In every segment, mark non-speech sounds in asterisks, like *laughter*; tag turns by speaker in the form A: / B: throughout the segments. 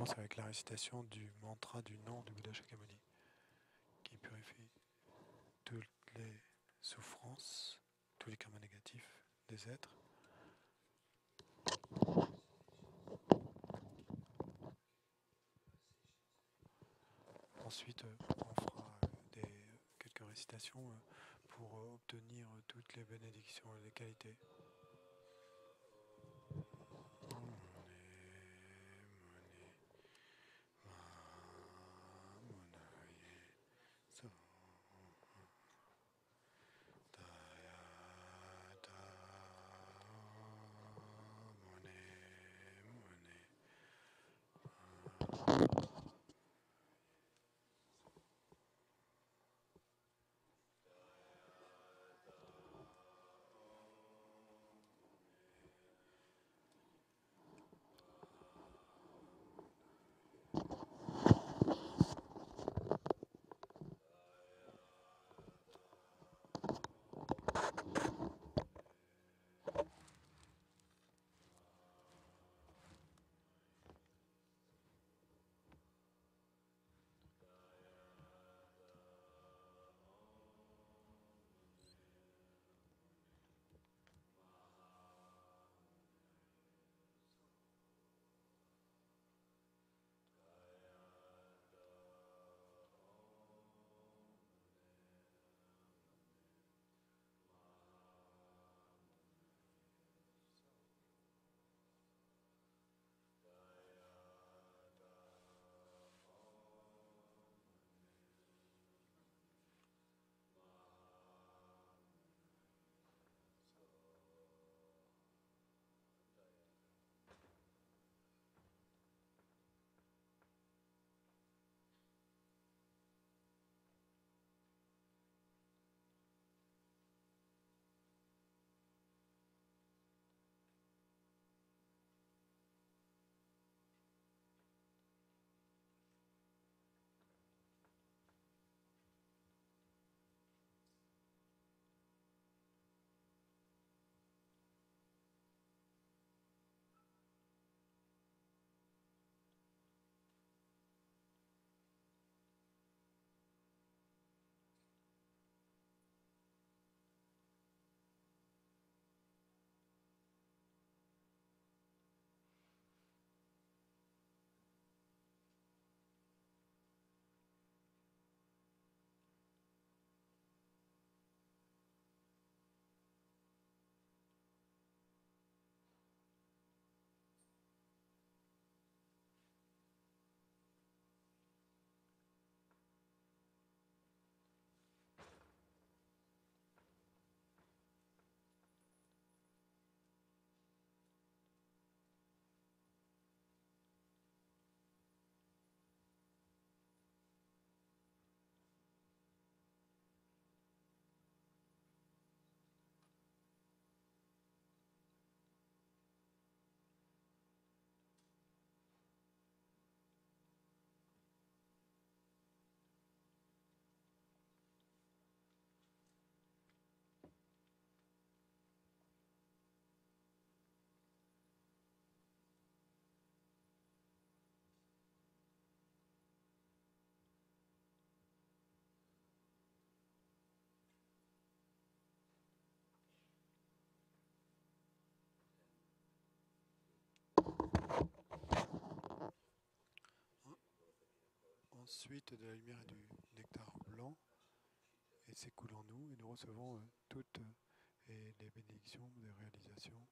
A: commence avec la récitation du mantra du nom du Bouddha Shakyamuni, qui purifie toutes les souffrances, tous les karmas négatifs des êtres. Ensuite, on fera quelques récitations pour obtenir toutes les bénédictions et les qualités. Ensuite de la lumière et du nectar blanc. Et s'écoule en nous et nous recevons euh, toutes euh, les bénédictions des réalisations,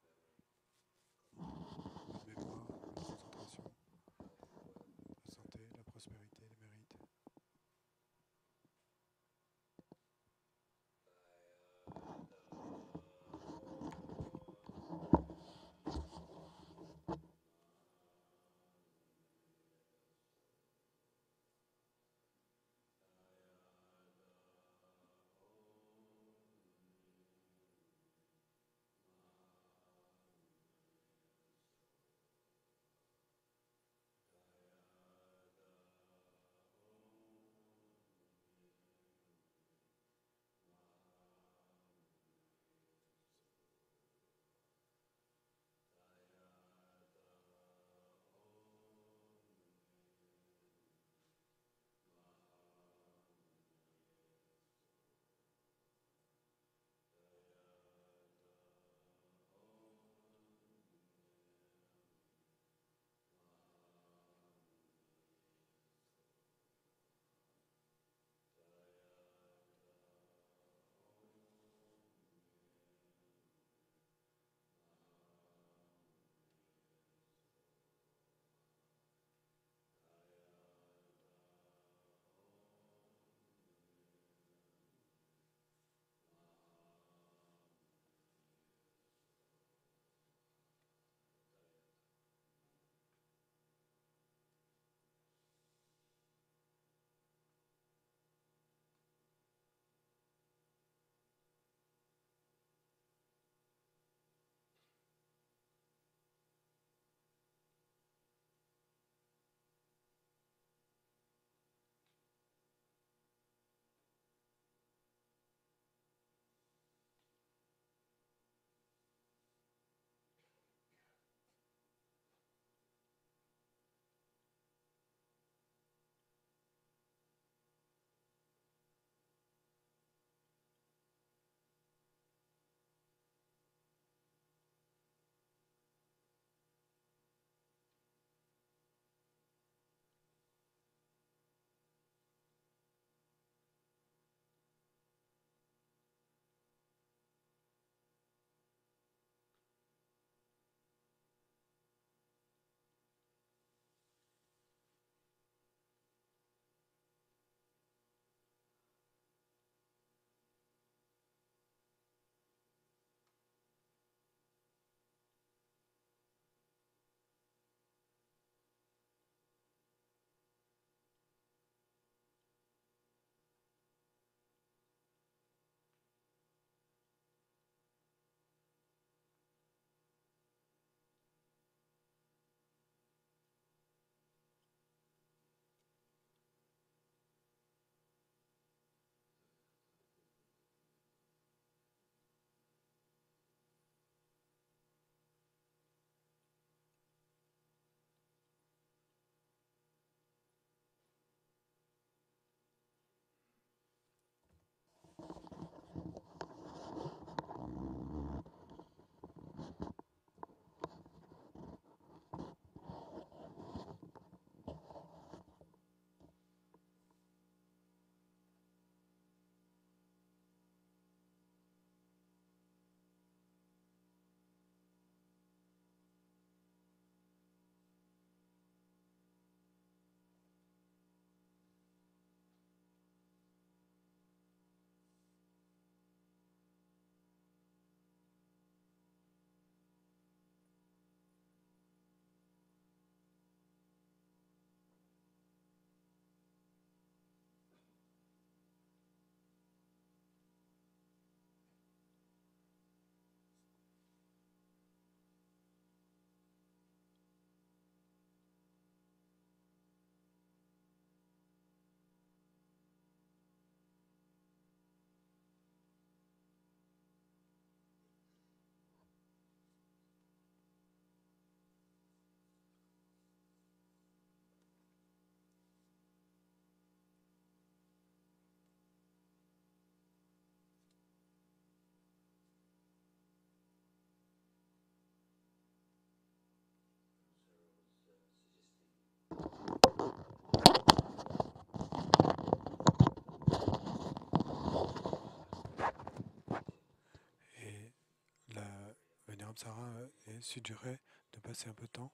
A: Samsara est suggéré de passer un peu de temps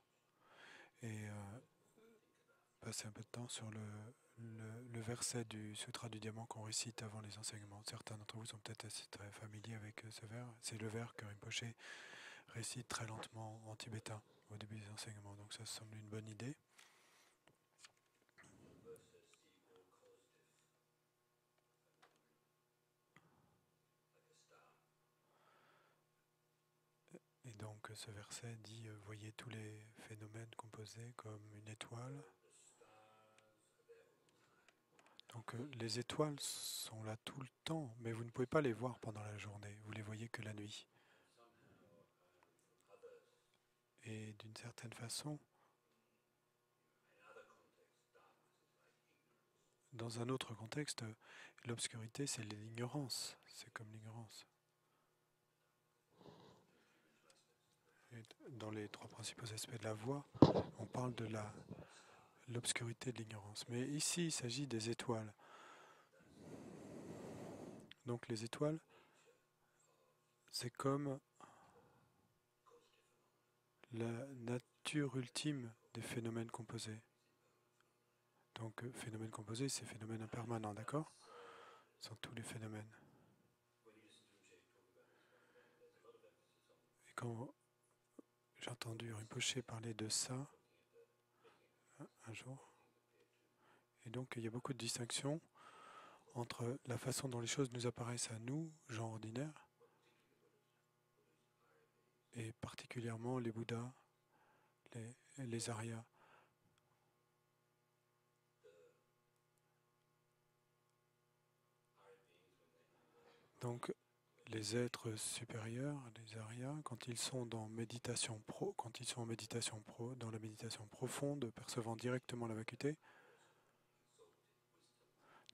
A: et euh, passer un peu de temps sur le, verset du Sutra du Diamant qu'on récite avant les enseignements. Certains d'entre vous sont peut-être assez très familiers avec ce vers. C'est le vers que Rinpoche récite très lentement en tibétain au début des enseignements. Donc ça semble une bonne idée. Ce verset dit, euh, voyez tous les phénomènes composés comme une étoile. Donc euh, les étoiles sont là tout le temps, mais vous ne pouvez pas les voir pendant la journée, vous les voyez que la nuit. Et d'une certaine façon, dans un autre contexte, l'obscurité, c'est l'ignorance. C'est comme l'ignorance. Dans les trois principaux aspects de la voix, on parle de l'obscurité de l'ignorance. Mais ici, il s'agit des étoiles. Donc les étoiles, c'est comme la nature ultime des phénomènes composés. Donc, euh, phénomènes composés, c'est phénomènes impermanents, d'accord? Ce sont tous les phénomènes. Et quand j'ai entendu Rinpoche parler de ça un jour, et donc il y a beaucoup de distinctions entre la façon dont les choses nous apparaissent à nous, gens ordinaires, et particulièrement les Bouddhas, les, les Aryas. Donc, les êtres supérieurs, les Aryas, quand ils sont dans en méditation la méditation profonde, percevant directement la vacuité,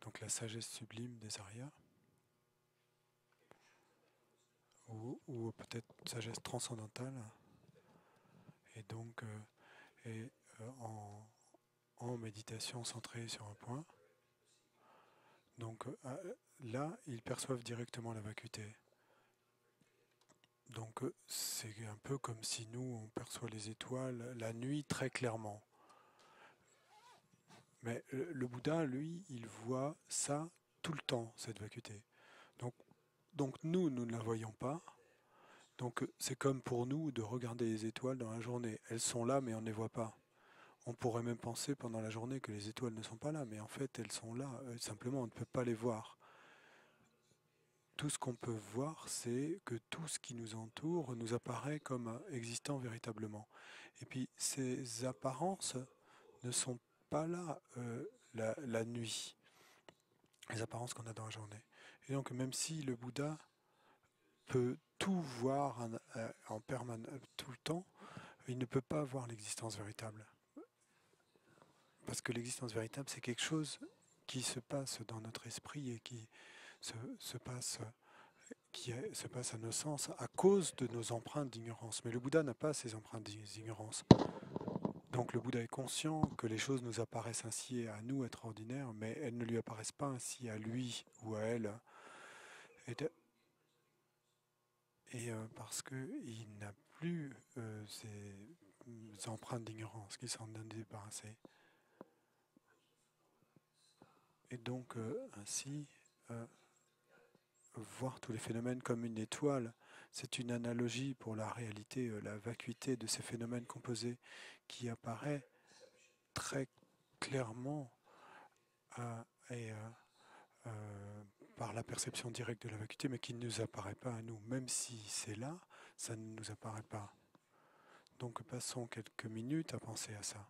A: donc la sagesse sublime des Aryas, ou, peut-être sagesse transcendantale, et donc euh, euh, en, méditation centrée sur un point. Donc euh, là, ils perçoivent directement la vacuité. Donc c'est un peu comme si nous, on perçoit les étoiles la nuit très clairement. Mais le Bouddha, lui, il voit ça tout le temps, cette vacuité. Donc donc nous, nous ne la voyons pas. Donc c'est comme pour nous de regarder les étoiles dans la journée. Elles sont là, mais on ne les voit pas. On pourrait même penser pendant la journée que les étoiles ne sont pas là, mais en fait elles sont là. Euh, simplement, on ne peut pas les voir. Tout ce qu'on peut voir, c'est que tout ce qui nous entoure nous apparaît comme existant véritablement. Et puis ces apparences ne sont pas là euh, la, nuit, les apparences qu'on a dans la journée. Et donc même si le Bouddha peut tout voir euh, en, permanence tout le temps, il ne peut pas voir l'existence véritable. Parce que l'existence véritable, c'est quelque chose qui se passe dans notre esprit et qui se, passe qui se passe à nos sens à cause de nos empreintes d'ignorance. Mais le Bouddha n'a pas ces empreintes d'ignorance. Donc le Bouddha est conscient que les choses nous apparaissent ainsi à nous, être ordinaires, mais elles ne lui apparaissent pas ainsi à lui ou à elle et, euh, parce qu'il n'a plus euh, ces empreintes d'ignorance qui s'en ont débarrassé. Et donc, euh, ainsi, voir tous les phénomènes comme une étoile, c'est une analogie pour la réalité, la vacuité de ces phénomènes composés qui apparaît très clairement et par la perception directe de la vacuité, mais qui ne nous apparaît pas à nous. Même si c'est là, ça ne nous apparaît pas. Donc passons quelques minutes à penser à ça.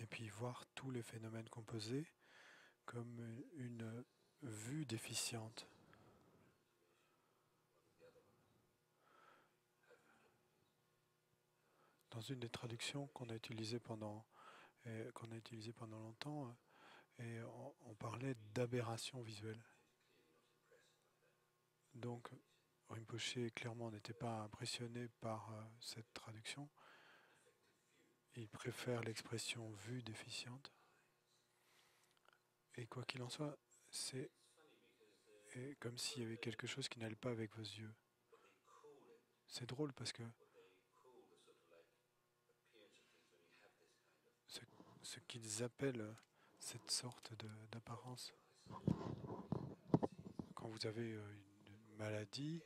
A: Et puis voir tous les phénomènes composés comme une vue déficiente. Dans une des traductions qu'on a utilisées pendant, a pendant longtemps, et on, parlait d'aberration visuelle. Donc, Rinpoche clairement n'était pas impressionné par euh, cette traduction. Il préfère l'expression vue déficiente. Et quoi qu'il en soit, c'est comme s'il y avait quelque chose qui n'allait pas avec vos yeux. C'est drôle parce que ce, qu'ils appellent cette sorte d'apparence, quand vous avez euh, une maladie,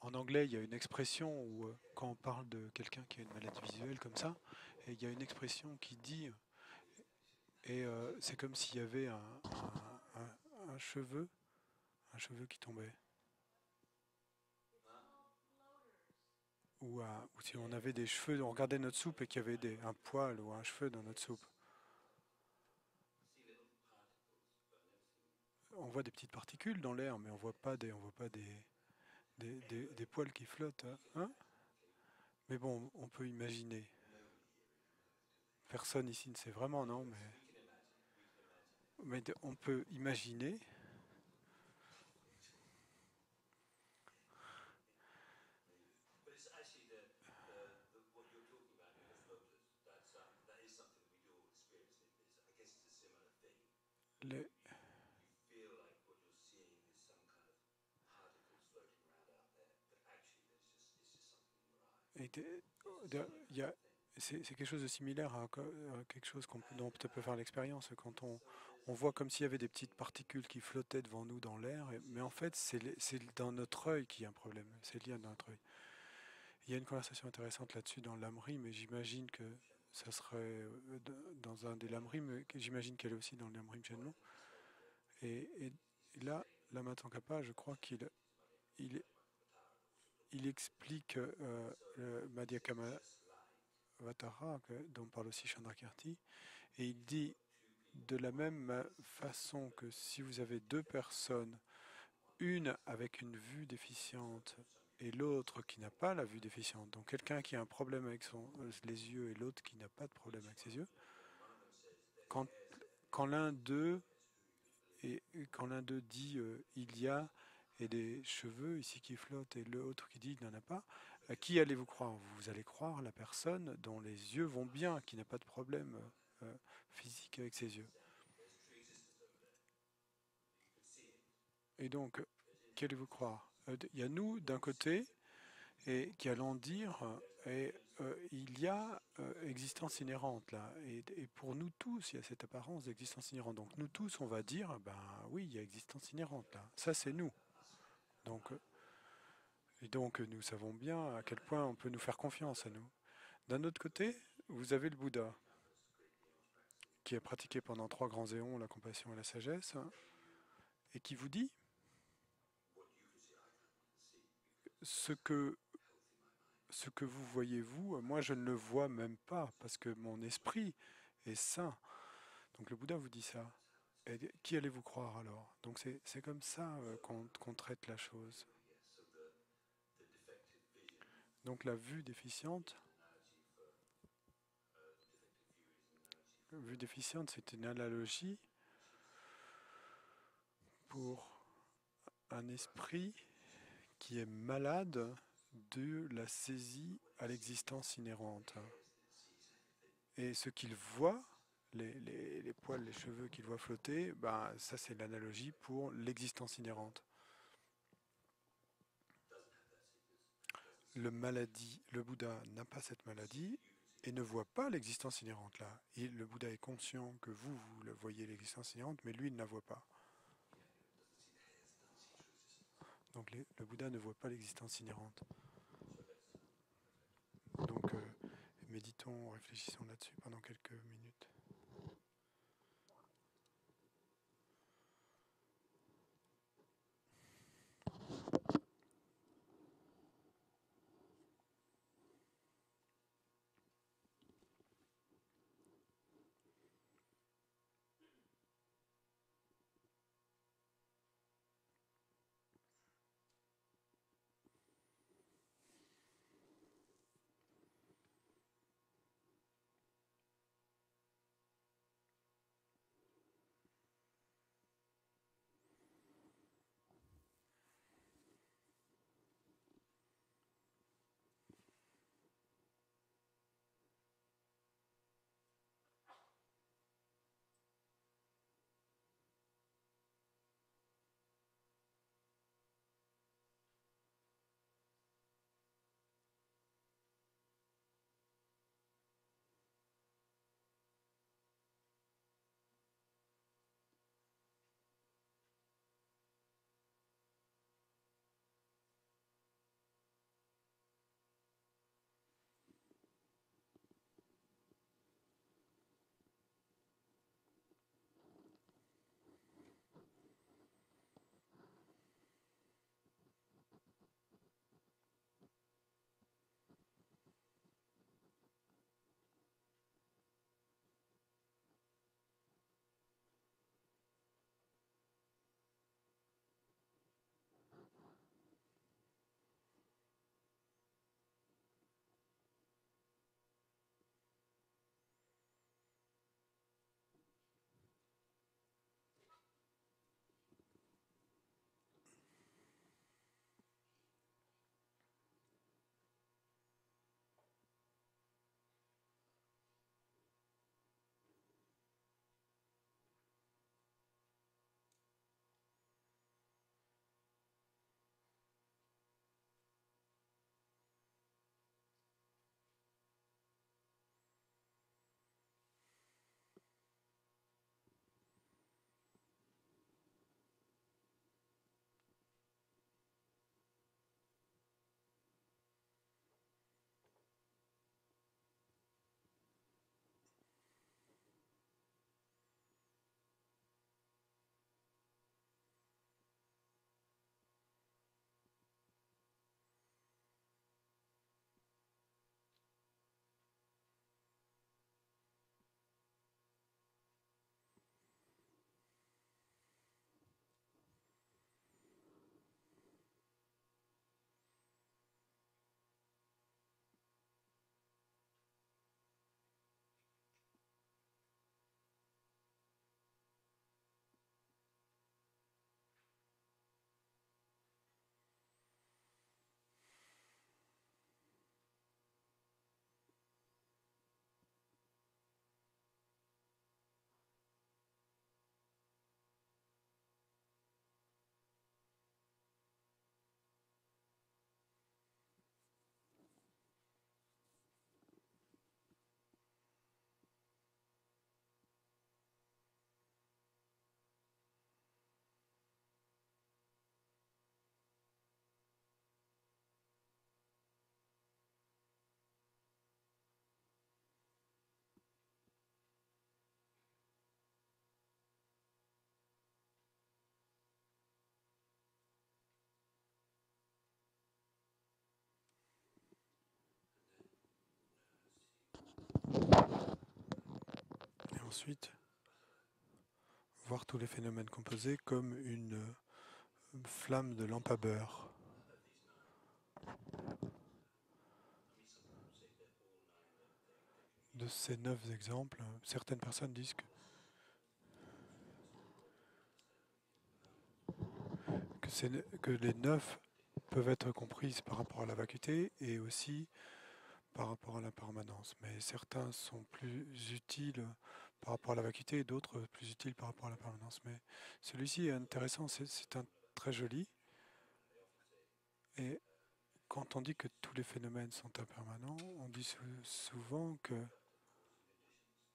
A: en, anglais, il y a une expression où, euh, quand on parle de quelqu'un qui a une maladie visuelle comme ça, il y a une expression qui dit, et euh, c'est comme s'il y avait un, cheveu, un cheveu qui tombait. Ou, si on avait des cheveux, on regardait notre soupe et qu'il y avait des, un poil ou un cheveu dans notre soupe. On voit des petites particules dans l'air, mais on voit pas des, on voit pas des, des, poils qui flottent. Hein, Mais bon, on peut imaginer. Personne ici ne sait vraiment, non, mais, mais on peut imaginer. Les, c'est quelque chose de similaire à, quelque chose dont on peut faire l'expérience quand on, on, voit comme s'il y avait des petites particules qui flottaient devant nous dans l'air, mais en fait c'est dans notre œil qu'il y a un problème, c'est lié dans notre œil. Il y a une conversation intéressante là-dessus dans l'âmerie, mais j'imagine que ça serait euh, dans un des lameries, mais j'imagine qu'elle est aussi dans l'âmerie Genmo. Et, et là, Lama Tsongkhapa, je crois qu'il il, il explique euh, Vatara, dont parle aussi Chandrakirti, et il dit de la même façon que si vous avez deux personnes, une avec une vue déficiente et l'autre qui n'a pas la vue déficiente, donc quelqu'un qui a un problème avec les yeux et l'autre qui n'a pas de problème avec ses yeux, quand, quand l'un d'eux et quand l'un d'eux dit euh, il y a et des cheveux ici qui flottent et l'autre qui dit il n'en a pas, à qui allez-vous croire? Vous allez croire la personne dont les yeux vont bien, qui n'a pas de problème euh, physique avec ses yeux. Et donc, qui allez-vous croire? Euh, Il y a nous d'un côté et qui allons dire et euh, il y a existence inhérente là. Et, et, pour nous tous il y a cette apparence d'existence inhérente. Donc nous tous on va dire ben oui il y a existence inhérente là. Ça c'est nous donc, et donc nous savons bien à quel point on peut nous faire confiance à nous. D'un autre côté, vous avez le Bouddha, qui a pratiqué pendant trois grands éons la compassion et la sagesse, et qui vous dit ce que, ce que vous voyez vous, moi je ne le vois même pas, parce que mon esprit est sain. Donc le Bouddha vous dit ça qui allez-vous croire alors? Donc c'est comme ça euh, qu'on traite la chose. Donc la vue déficiente, vue déficiente, c'est une analogie pour un esprit qui est malade de la saisie à l'existence inhérente. Et ce qu'il voit, les, poils, les cheveux qu'il voit flotter, ben, ça c'est l'analogie pour l'existence inhérente. Le maladie, le Bouddha n'a pas cette maladie et ne voit pas l'existence inhérente là. Le Bouddha est conscient que vous, vous voyez l'existence inhérente, mais lui il ne la voit pas. Donc le Bouddha ne voit pas l'existence inhérente. Donc, euh, méditons, réfléchissons là-dessus pendant quelques minutes. Ensuite voir tous les phénomènes composés comme une flamme de lampe à beurre. De ces neuf exemples, certaines personnes disent que les neuf peuvent être comprises par rapport à la vacuité et aussi par rapport à la permanence. Mais certains sont plus utiles par rapport à la vacuité et d'autres plus utiles par rapport à la permanence. Mais celui-ci est intéressant, c'est un très joli. Et quand on dit que tous les phénomènes sont impermanents, on dit souvent que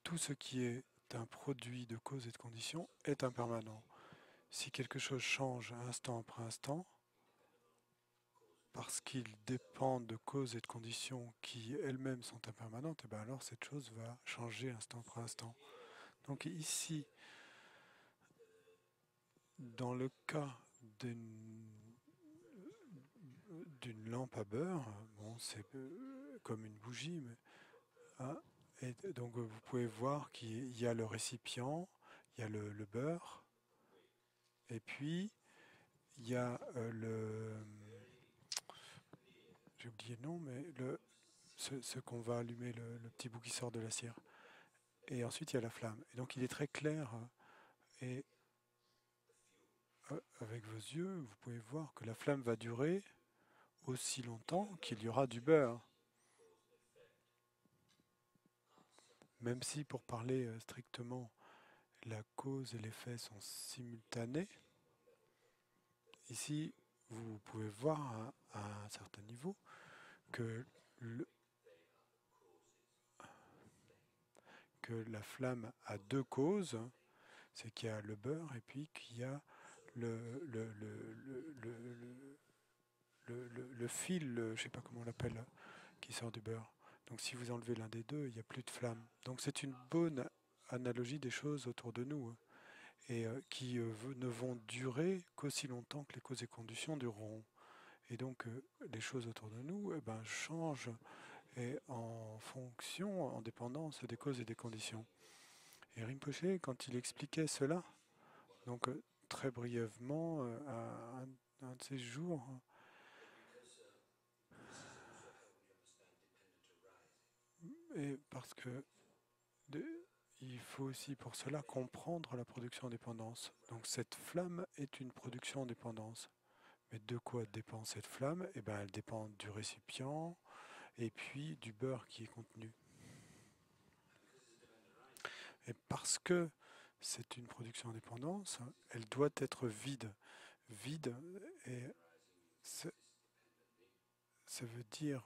A: tout ce qui est un produit de cause et de condition est impermanent. Si quelque chose change instant après instant, parce qu'ils dépendent de causes et de conditions qui elles-mêmes sont impermanentes, eh bien alors cette chose va changer instant après instant. Donc ici, dans le cas d'une lampe à beurre, bon, c'est comme une bougie, mais, hein, donc vous pouvez voir qu'il y a le récipient, il y a le, beurre, et puis il y a euh, le j'ai oublié le nom, mais le, ce, qu'on va allumer, le, petit bout qui sort de la cire. Et ensuite, il y a la flamme. Et donc, il est très clair. Et euh, avec vos yeux, vous pouvez voir que la flamme va durer aussi longtemps qu'il y aura du beurre. Même si, pour parler euh, strictement, la cause et l'effet sont simultanés, ici, vous pouvez voir à, un certain niveau que, que la flamme a deux causes, c'est qu'il y a le beurre et puis qu'il y a le, fil, je ne sais pas comment on l'appelle, qui sort du beurre. Donc si vous enlevez l'un des deux, il n'y a plus de flamme. Donc c'est une bonne analogie des choses autour de nous et euh, qui euh, ne vont durer qu'aussi longtemps que les causes et conditions dureront. Et donc euh, les choses autour de nous eh ben, changent et en fonction, en dépendance des causes et des conditions. Et Rinpoche, quand il expliquait cela, donc très brièvement, à un, de ces jours, et parce que il faut aussi pour cela comprendre la production en dépendance. Donc cette flamme est une production en dépendance. Mais de quoi dépend cette flamme? Eh bien, elle dépend du récipient et puis du beurre qui est contenu. Et parce que c'est une production en dépendance, elle doit être vide. Vide, et ça veut dire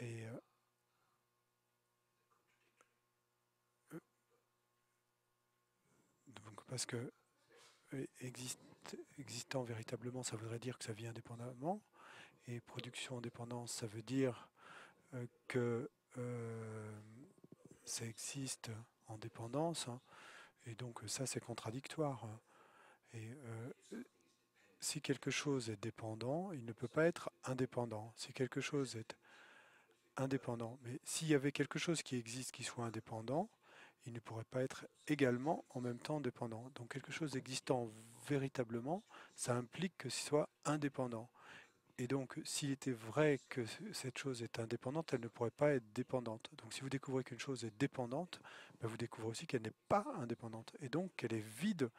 A: et Parce que euh, existant véritablement, ça voudrait dire que ça vit indépendamment. Et production indépendance, ça veut dire euh, que euh, ça existe en dépendance. Hein. et donc ça, c'est contradictoire. Hein. Et si quelque chose est dépendant, il ne peut pas être indépendant. Si quelque chose est indépendant, mais s'il y avait quelque chose qui existe qui soit indépendant, il ne pourrait pas être également en même temps dépendant. Donc quelque chose existant véritablement, ça implique que ce soit indépendant. Et donc, s'il était vrai que cette chose est indépendante, elle ne pourrait pas être dépendante. Donc, si vous découvrez qu'une chose est dépendante, ben, vous découvrez aussi qu'elle n'est pas indépendante. Et donc, qu'elle est vide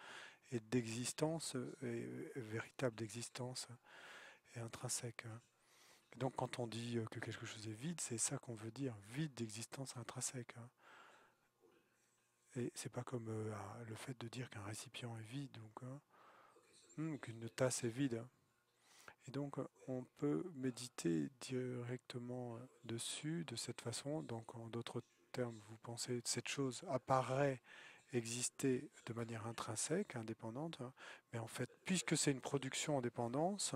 A: et d'existence, et, véritable d'existence et intrinsèque. donc, quand on dit que quelque chose est vide, c'est ça qu'on veut dire, vide d'existence intrinsèque. Et c'est pas comme euh, le fait de dire qu'un récipient est vide ou hein, hmm, qu'une tasse est vide. Et donc on peut méditer directement euh, dessus de cette façon. Donc en d'autres termes, vous pensez que cette chose apparaît exister de manière intrinsèque, indépendante, hein, mais en fait, puisque c'est une production en dépendance,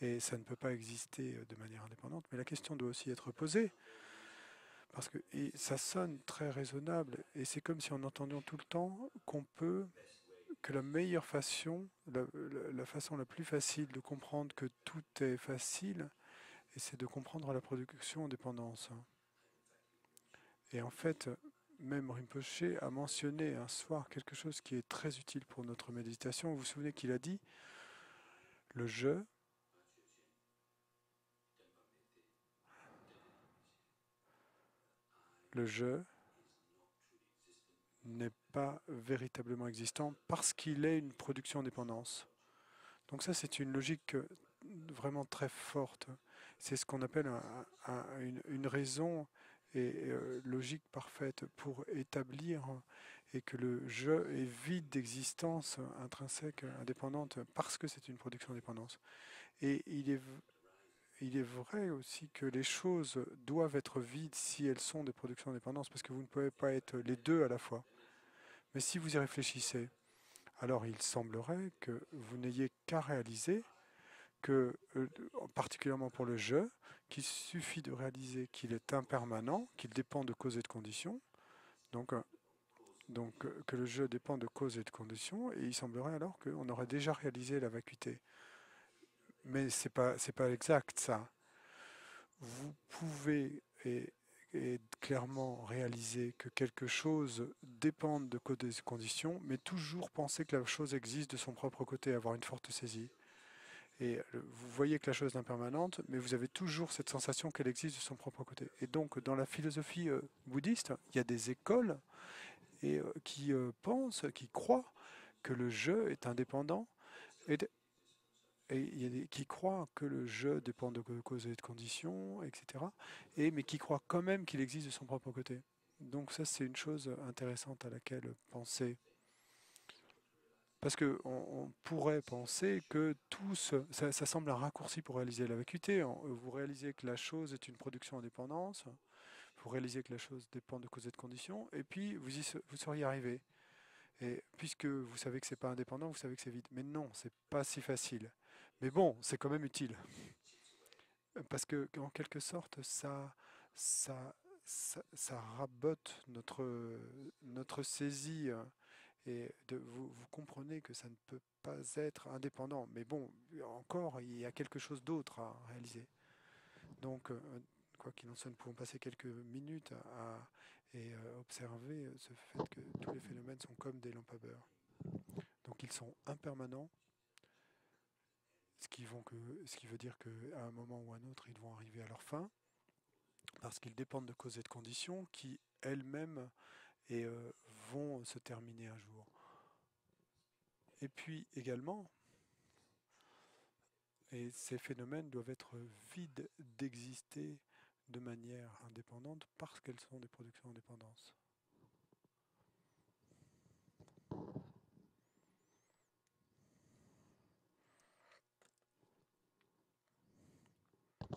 A: et ça ne peut pas exister de manière indépendante, mais la question doit aussi être posée. Parce que ça sonne très raisonnable et c'est comme si on entendait tout le temps qu'on peut, que la meilleure façon, la, façon la plus facile de comprendre que tout est facile, c'est de comprendre la production en dépendance. Et en fait, même Rinpoche a mentionné un soir quelque chose qui est très utile pour notre méditation. Vous vous souvenez qu'il a dit le je le je n'est pas véritablement existant parce qu'il est une production en dépendance. Donc ça, c'est une logique vraiment très forte. C'est ce qu'on appelle une, raison et euh, logique parfaite pour établir et que le je est vide d'existence intrinsèque, indépendante, parce que c'est une production en dépendance. Et il est il est vrai aussi que les choses doivent être vides si elles sont des productions indépendantes, parce que vous ne pouvez pas être les deux à la fois. Mais si vous y réfléchissez, alors il semblerait que vous n'ayez qu'à réaliser que, euh, particulièrement pour le jeu, qu'il suffit de réaliser qu'il est impermanent, qu'il dépend de causes et de conditions, donc, euh, euh, que le jeu dépend de causes et de conditions, et il semblerait alors qu'on aurait déjà réalisé la vacuité. Mais c'est pas c'est pas exact ça. Vous pouvez et clairement réaliser que quelque chose dépend de causes et de conditions, mais toujours penser que la chose existe de son propre côté, avoir une forte saisie. Et vous voyez que la chose est impermanente, mais vous avez toujours cette sensation qu'elle existe de son propre côté. Et donc, dans la philosophie euh, bouddhiste, il y a des écoles et, euh, qui euh, pensent, qui croient que le jeu est indépendant et il y a des, qui croient que le jeu dépend de causes et de conditions, etc. Et, mais qui croient quand même qu'il existe de son propre côté. Donc ça, c'est une chose intéressante à laquelle penser. Parce qu'on on pourrait penser que tout ça, semble un raccourci pour réaliser la vacuité. Vous réalisez que la chose est une production indépendante, vous réalisez que la chose dépend de causes et de conditions, et puis vous, y, vous seriez arrivé. Et puisque vous savez que c'est pas indépendant, vous savez que c'est vide. Mais non, c'est pas si facile. Mais bon, c'est quand même utile. Parce que, en quelque sorte, ça, ça, ça, rabote notre, notre saisie et de, vous, comprenez que ça ne peut pas être indépendant. Mais bon, encore, il y a quelque chose d'autre à réaliser. Donc, euh, quoi qu'il en soit, nous pouvons passer quelques minutes à, et euh, observer ce fait que tous les phénomènes sont comme des lampes à beurre. Donc, ils sont impermanents, ce qui, veut dire qu'à un moment ou à un autre, ils vont arriver à leur fin, parce qu'ils dépendent de causes et de conditions qui elles-mêmes euh, vont se terminer un jour. Et puis également, ces phénomènes doivent être vides d'exister de manière indépendante parce qu'elles sont des productions indépendantes.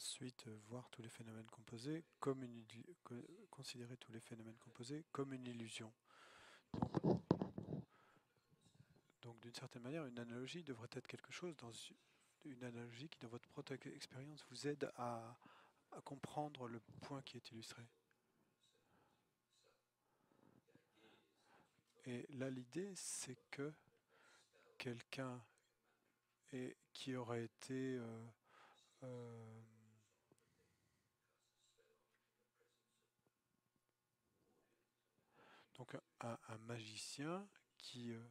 A: Ensuite, euh, voir tous les phénomènes composés comme une considérer tous les phénomènes composés comme une illusion. Donc, d'une certaine manière, une analogie devrait être quelque chose dans une analogie qui, dans votre propre expérience, vous aide à, comprendre le point qui est illustré. Et là, l'idée, c'est que quelqu'un qui aurait été euh, euh, un, magicien qui, euh,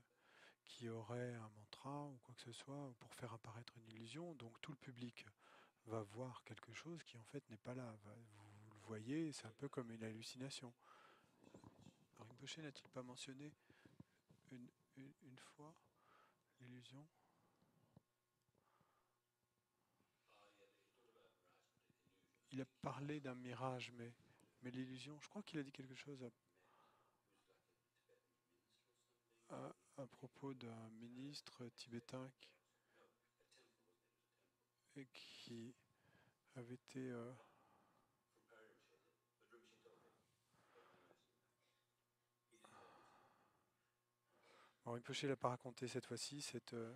A: qui aurait un mantra ou quoi que ce soit pour faire apparaître une illusion, donc tout le public va voir quelque chose qui en fait n'est pas là. Vous le voyez, c'est un peu comme une hallucination. Rinpoche n'a-t-il pas mentionné une, une, fois l'illusion? Il a parlé d'un mirage, mais, mais l'illusion, je crois qu'il a dit quelque chose à, à, propos d'un ministre tibétain qui avait été... Euh, Bon, l'a pas raconté cette fois-ci, cette, euh,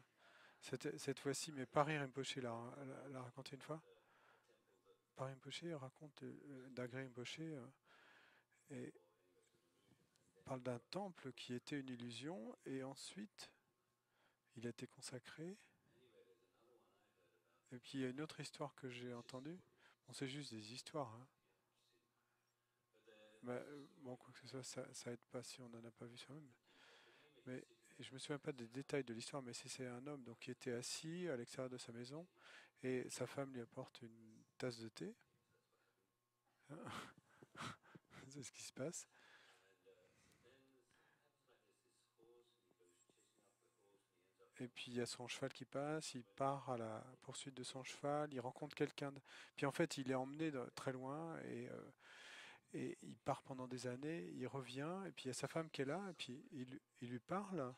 A: cette, cette fois-ci, mais Paris Rinpoche l'a raconté une fois. Paris Rinpoche raconte euh, d'Agré euh, et parle d'un temple qui était une illusion et ensuite il a été consacré. Et puis il y a une autre histoire que j'ai entendue. Bon, c'est juste des histoires. Hein. Mais, bon, quoi que ce soit, ça, ça aide pas si on n'en a pas vu soi-même. Mais je me souviens pas des détails de l'histoire, mais c'est un homme donc, qui était assis à l'extérieur de sa maison et sa femme lui apporte une tasse de thé. *laughs* c'est ce qui se passe. Et puis il y a son cheval qui passe, il part à la poursuite de son cheval, il rencontre quelqu'un. Puis en fait, il est emmené très loin et euh, et il part pendant des années, il revient, et puis il y a sa femme qui est là, et puis il, lui parle.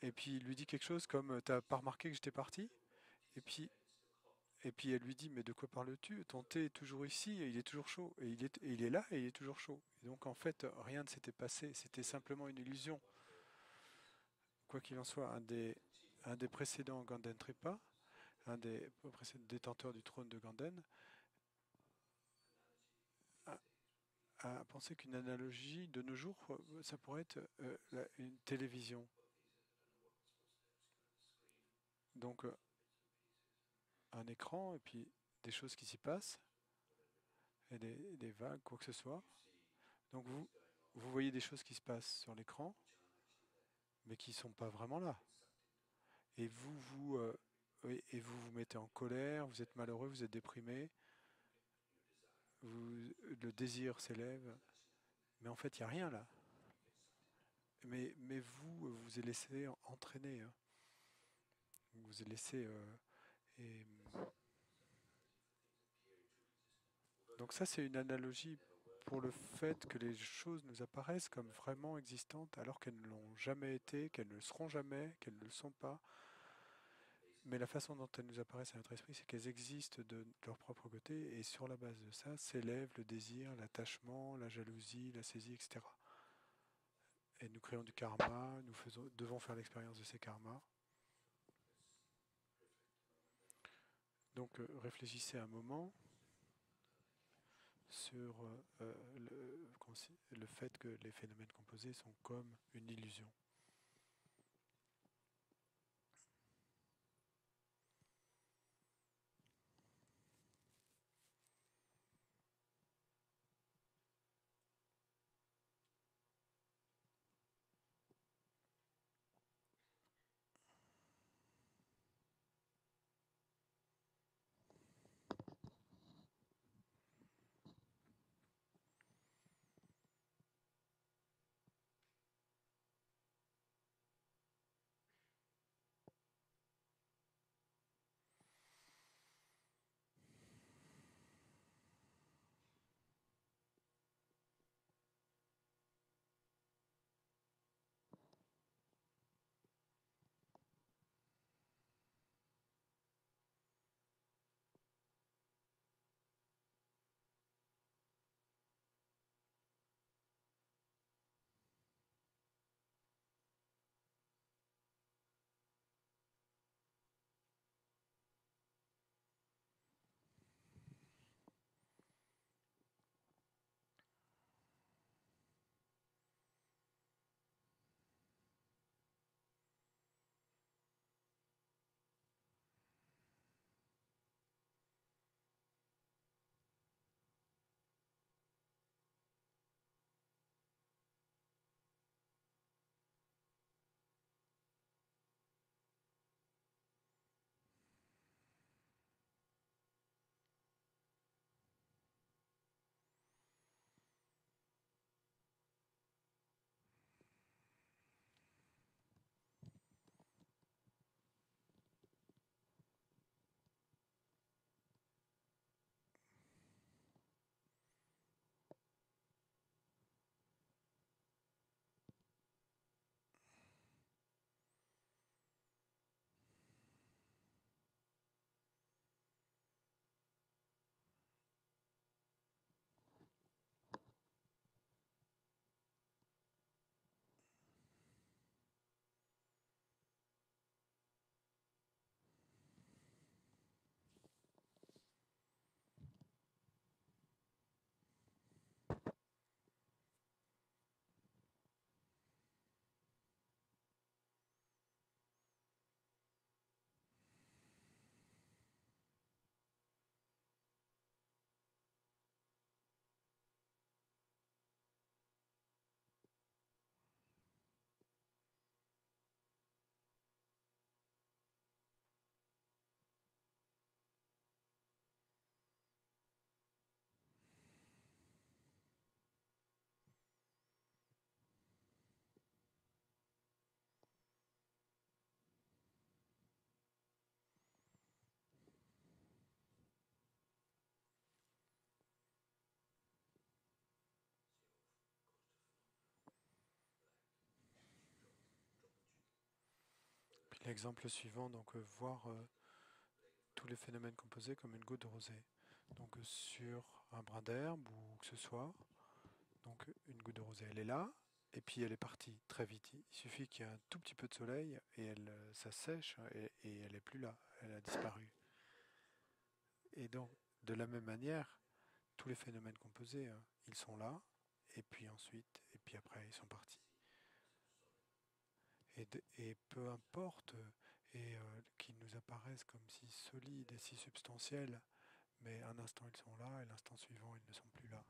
A: Et puis il lui dit quelque chose comme T'as pas remarqué que j'étais parti? Et puis et puis elle lui dit Mais de quoi parles-tu? Ton thé est toujours ici et il est toujours chaud. Et il est, il est là et il est toujours chaud. Donc en fait, rien ne s'était passé. C'était simplement une illusion. Quoi qu'il en soit, un des, précédents Ganden Tripa, un des détenteurs du trône de Ganden, à penser qu'une analogie de nos jours, ça pourrait être euh, une télévision. Donc, euh, un écran et puis des choses qui s'y passent, et des, vagues, quoi que ce soit. Donc, vous voyez des choses qui se passent sur l'écran, mais qui ne sont pas vraiment là. Et vous vous, euh, et vous vous mettez en colère, vous êtes malheureux, vous êtes déprimé, le désir s'élève, mais en fait, il n'y a rien là. Mais, mais vous, vous êtes laissé entraîner. Hein. Vous êtes laissé. Euh. Donc, ça, c'est une analogie pour le fait que les choses nous apparaissent comme vraiment existantes alors qu'elles ne l'ont jamais été, qu'elles ne le seront jamais, qu'elles ne le sont pas. Mais la façon dont elles nous apparaissent à notre esprit, c'est qu'elles existent de leur propre côté, et sur la base de ça s'élève le désir, l'attachement, la jalousie, la saisie, etc. Et nous créons du karma, nous faisons, devons faire l'expérience de ces karmas. Donc euh, réfléchissez un moment sur euh, le, le fait que les phénomènes composés sont comme une illusion. L'exemple suivant, donc euh, voir euh, tous les phénomènes composés comme une goutte de rosée. Donc sur un brin d'herbe ou que ce soit, donc une goutte de rosée, elle est là, et puis elle est partie très vite. Il suffit qu'il y ait un tout petit peu de soleil et elle, euh, ça sèche et, et elle n'est plus là, elle a disparu. Et donc, de la même manière, tous les phénomènes composés, hein, ils sont là, et puis ensuite, et puis après, ils sont partis. Et, peu importe, euh, euh, qu'ils nous apparaissent comme si solides et si substantiels, mais un instant ils sont là, et l'instant suivant ils ne sont plus là.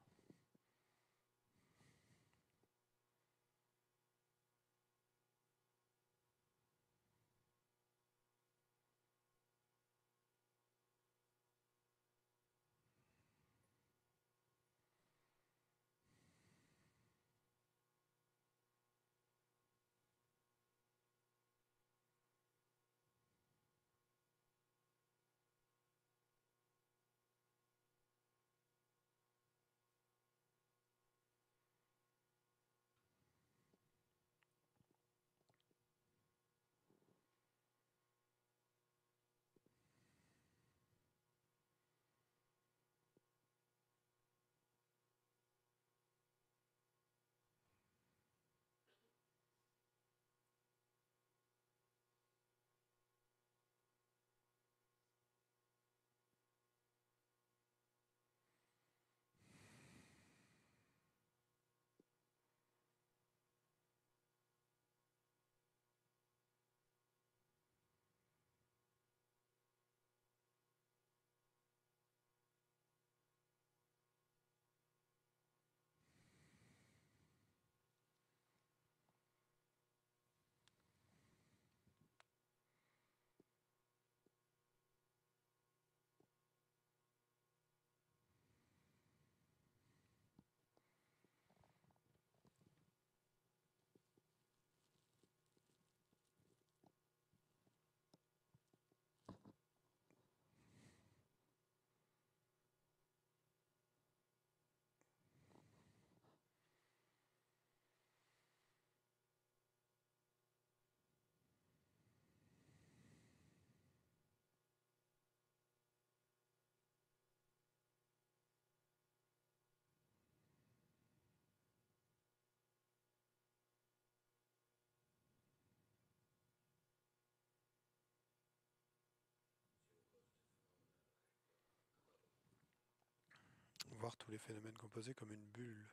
A: Tous les phénomènes composés comme une bulle,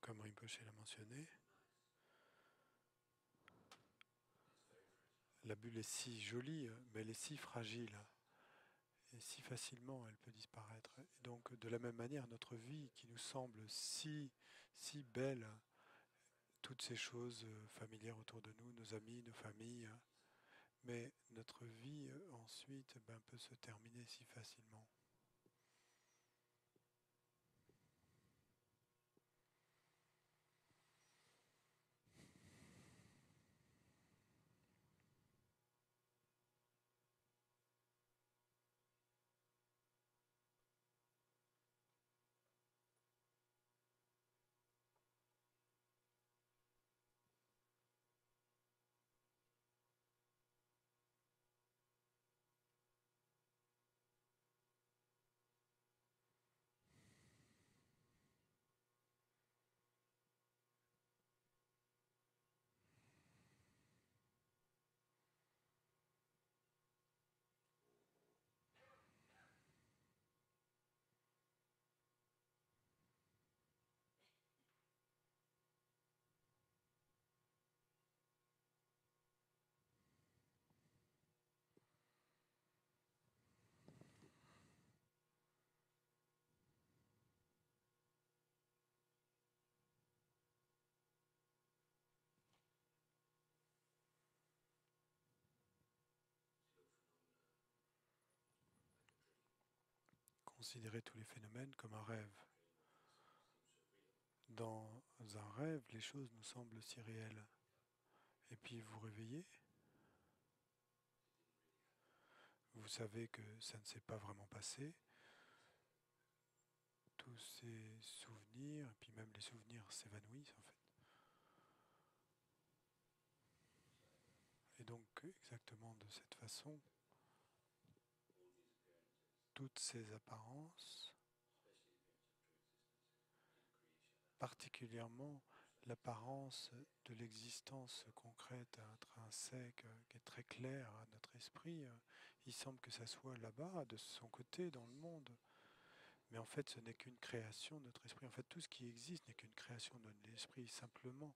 A: comme Rinpoche l'a mentionné. La bulle est si jolie, mais elle est si fragile. Et si facilement elle peut disparaître. Donc de la même manière, notre vie qui nous semble si, si belle, toutes ces choses euh, familières autour de nous, nos amis, nos familles, mais notre vie euh, ensuite ben, peut se terminer si facilement. Considérez tous les phénomènes comme un rêve. Dans un rêve, les choses nous semblent si réelles. Et puis vous réveillez, vous savez que ça ne s'est pas vraiment passé. Tous ces souvenirs, et puis même les souvenirs s'évanouissent en fait. donc exactement de cette façon, toutes ces apparences, particulièrement l'apparence de l'existence concrète, intrinsèque, qui est très claire à notre esprit, il semble que ça soit là-bas, de son côté, dans le monde. Mais en fait, ce n'est qu'une création de notre esprit. En fait, tout ce qui existe n'est qu'une création de notre esprit, simplement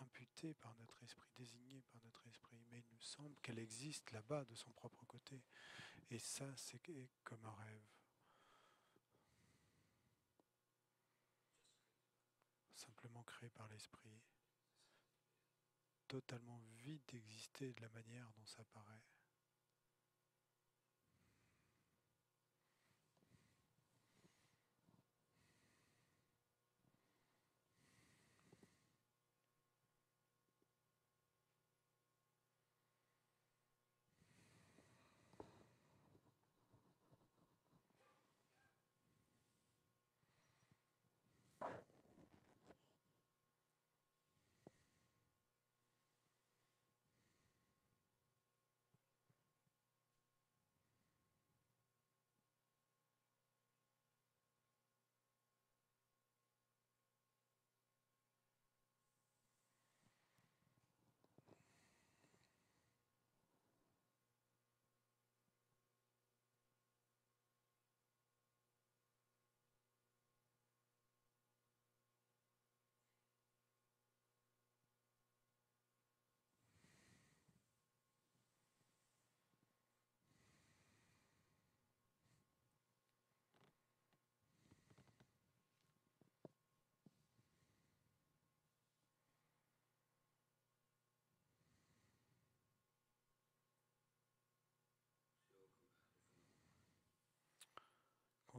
A: imputée par notre esprit, désignée par notre esprit. Mais il nous semble qu'elle existe là-bas, de son propre côté. Et ça, c'est comme un rêve. Simplement créé par l'esprit, totalement vide d'exister de la manière dont ça paraît.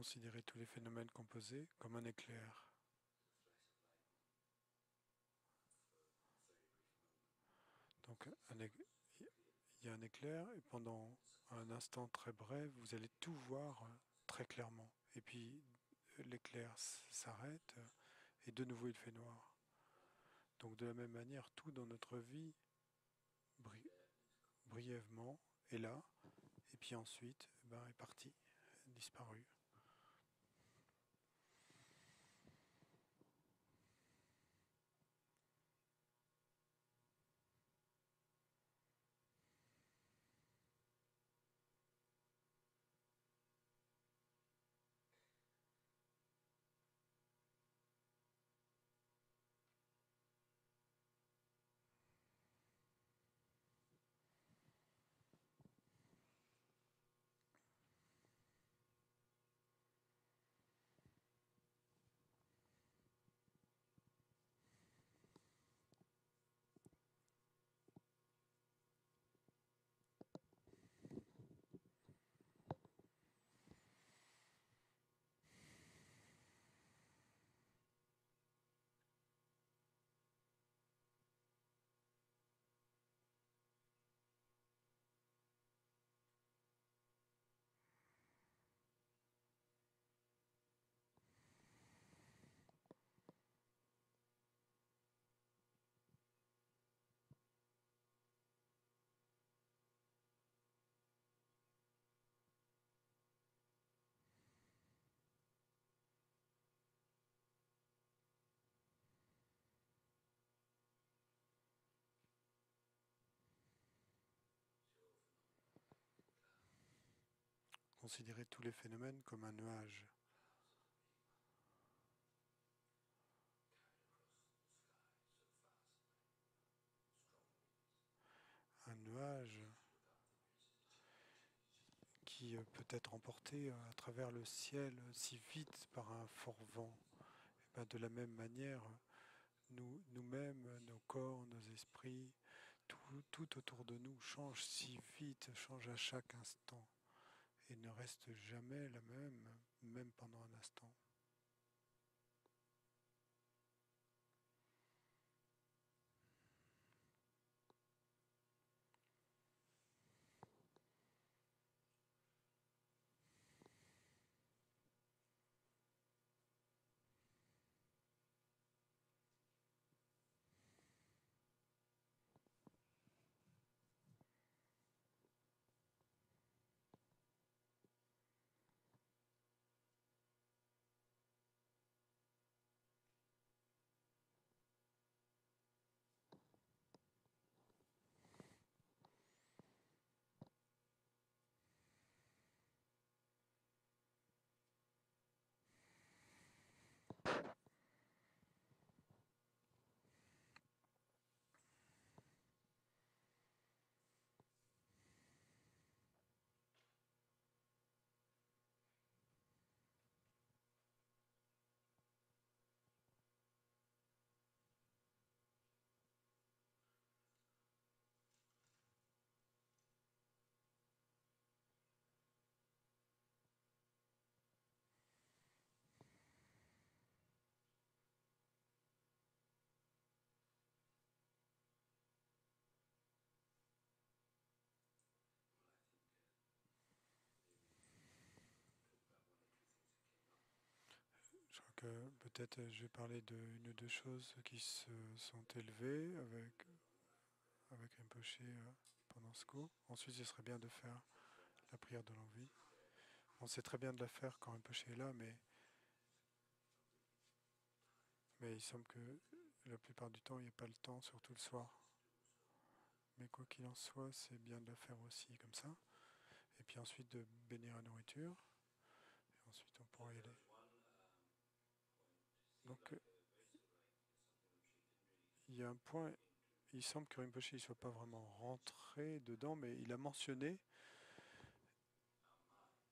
A: Considérez tous les phénomènes composés comme un éclair. Donc il y a un éclair et pendant un instant très bref, vous allez tout voir très clairement. Et puis l'éclair s'arrête et de nouveau il fait noir. Donc de la même manière, tout dans notre vie, brièvement, est là, et puis ensuite eh ben, est parti, disparu. Considérez tous les phénomènes comme un nuage. Un nuage qui peut être emporté à travers le ciel si vite par un fort vent. De la même manière, nous, nous-mêmes, nos corps, nos esprits, tout autour de nous change si vite, change à chaque instant et ne reste jamais la même, même pendant un instant. Peut-être euh, je vais parler d'une ou deux choses qui se sont élevées avec, avec Rinpoche euh, pendant ce cours. Ensuite, il serait bien de faire la prière de l'envie. On sait très bien de la faire quand Rinpoche est là, mais, mais il semble que la plupart du temps, il n'y a pas le temps, surtout le soir. Mais quoi qu'il en soit, c'est bien de la faire aussi comme ça. Et puis ensuite de bénir la nourriture. Et ensuite, on pourra y aller. Donc, euh, il y a un point, il semble que Rinpoche ne soit pas vraiment rentré dedans, mais il a mentionné,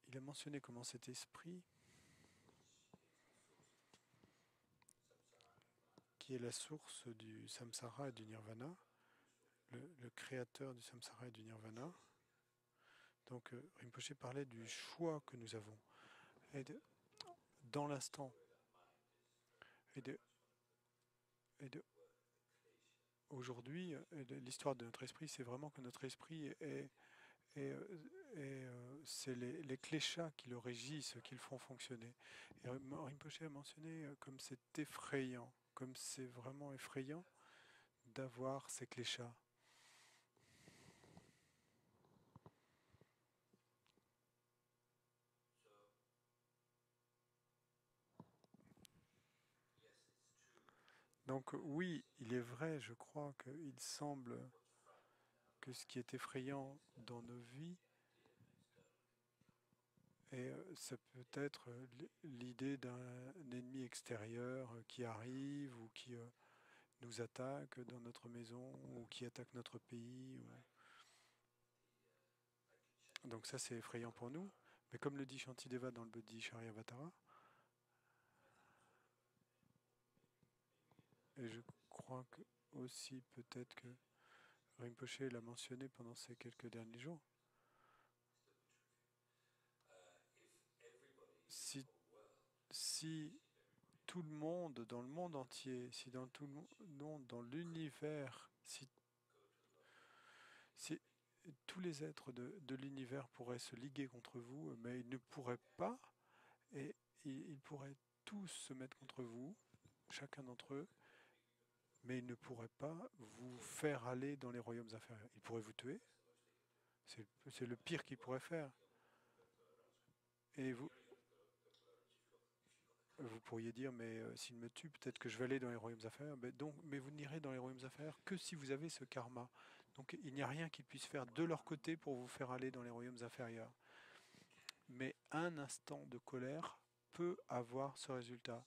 A: il a mentionné comment cet esprit, qui est la source du samsara et du nirvana, le, créateur du samsara et du nirvana. Donc, euh, Rinpoche parlait du choix que nous avons. Et de, dans l'instant, et de, et de aujourd'hui, l'histoire de notre esprit, c'est vraiment que notre esprit est, est, est c'est les, les cléchats qui le régissent, qui le font fonctionner. Et Rinpoche a mentionné comme c'est effrayant, comme c'est vraiment effrayant d'avoir ces cléchats. Donc oui, il est vrai, je crois qu'il semble que ce qui est effrayant dans nos vies, et ça peut être l'idée d'un ennemi extérieur qui arrive ou qui nous attaque dans notre maison ou qui attaque notre pays. Donc ça c'est effrayant pour nous. Mais comme le dit Shantideva dans le Bodhi Charyavatara, Et je crois que aussi peut-être que Rinpoche l'a mentionné pendant ces quelques derniers jours. Si, si tout le monde, dans le monde entier, si dans tout le monde, dans l'univers, si, si tous les êtres de, de l'univers pourraient se liguer contre vous, mais ils ne pourraient pas, et ils, ils pourraient tous se mettre contre vous, chacun d'entre eux, mais il ne pourrait pas vous faire aller dans les royaumes inférieurs. Il pourrait vous tuer. C'est le pire qu'il pourrait faire. Et vous, pourriez dire, mais euh, s'il me tue, peut-être que je vais aller dans les royaumes inférieurs. Mais, donc, mais vous n'irez dans les royaumes inférieurs que si vous avez ce karma. Donc il n'y a rien qu'ils puissent faire de leur côté pour vous faire aller dans les royaumes inférieurs. Mais un instant de colère peut avoir ce résultat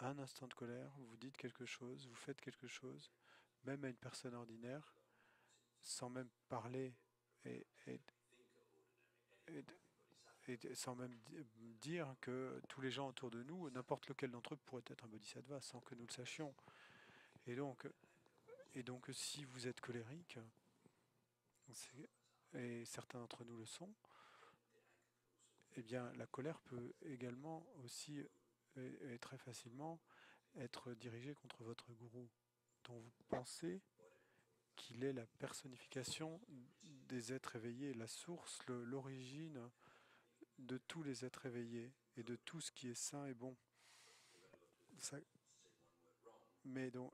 A: un instant de colère, vous dites quelque chose, vous faites quelque chose, même à une personne ordinaire, sans même parler et, sans même dire que tous les gens autour de nous, n'importe lequel d'entre eux pourrait être un bodhisattva sans que nous le sachions. Et donc, et donc si vous êtes colérique, et certains d'entre nous le sont, eh bien la colère peut également aussi et, très facilement être dirigé contre votre gourou, dont vous pensez qu'il est la personnification des êtres éveillés, la source, l'origine de tous les êtres éveillés et de tout ce qui est sain et bon. Mais donc,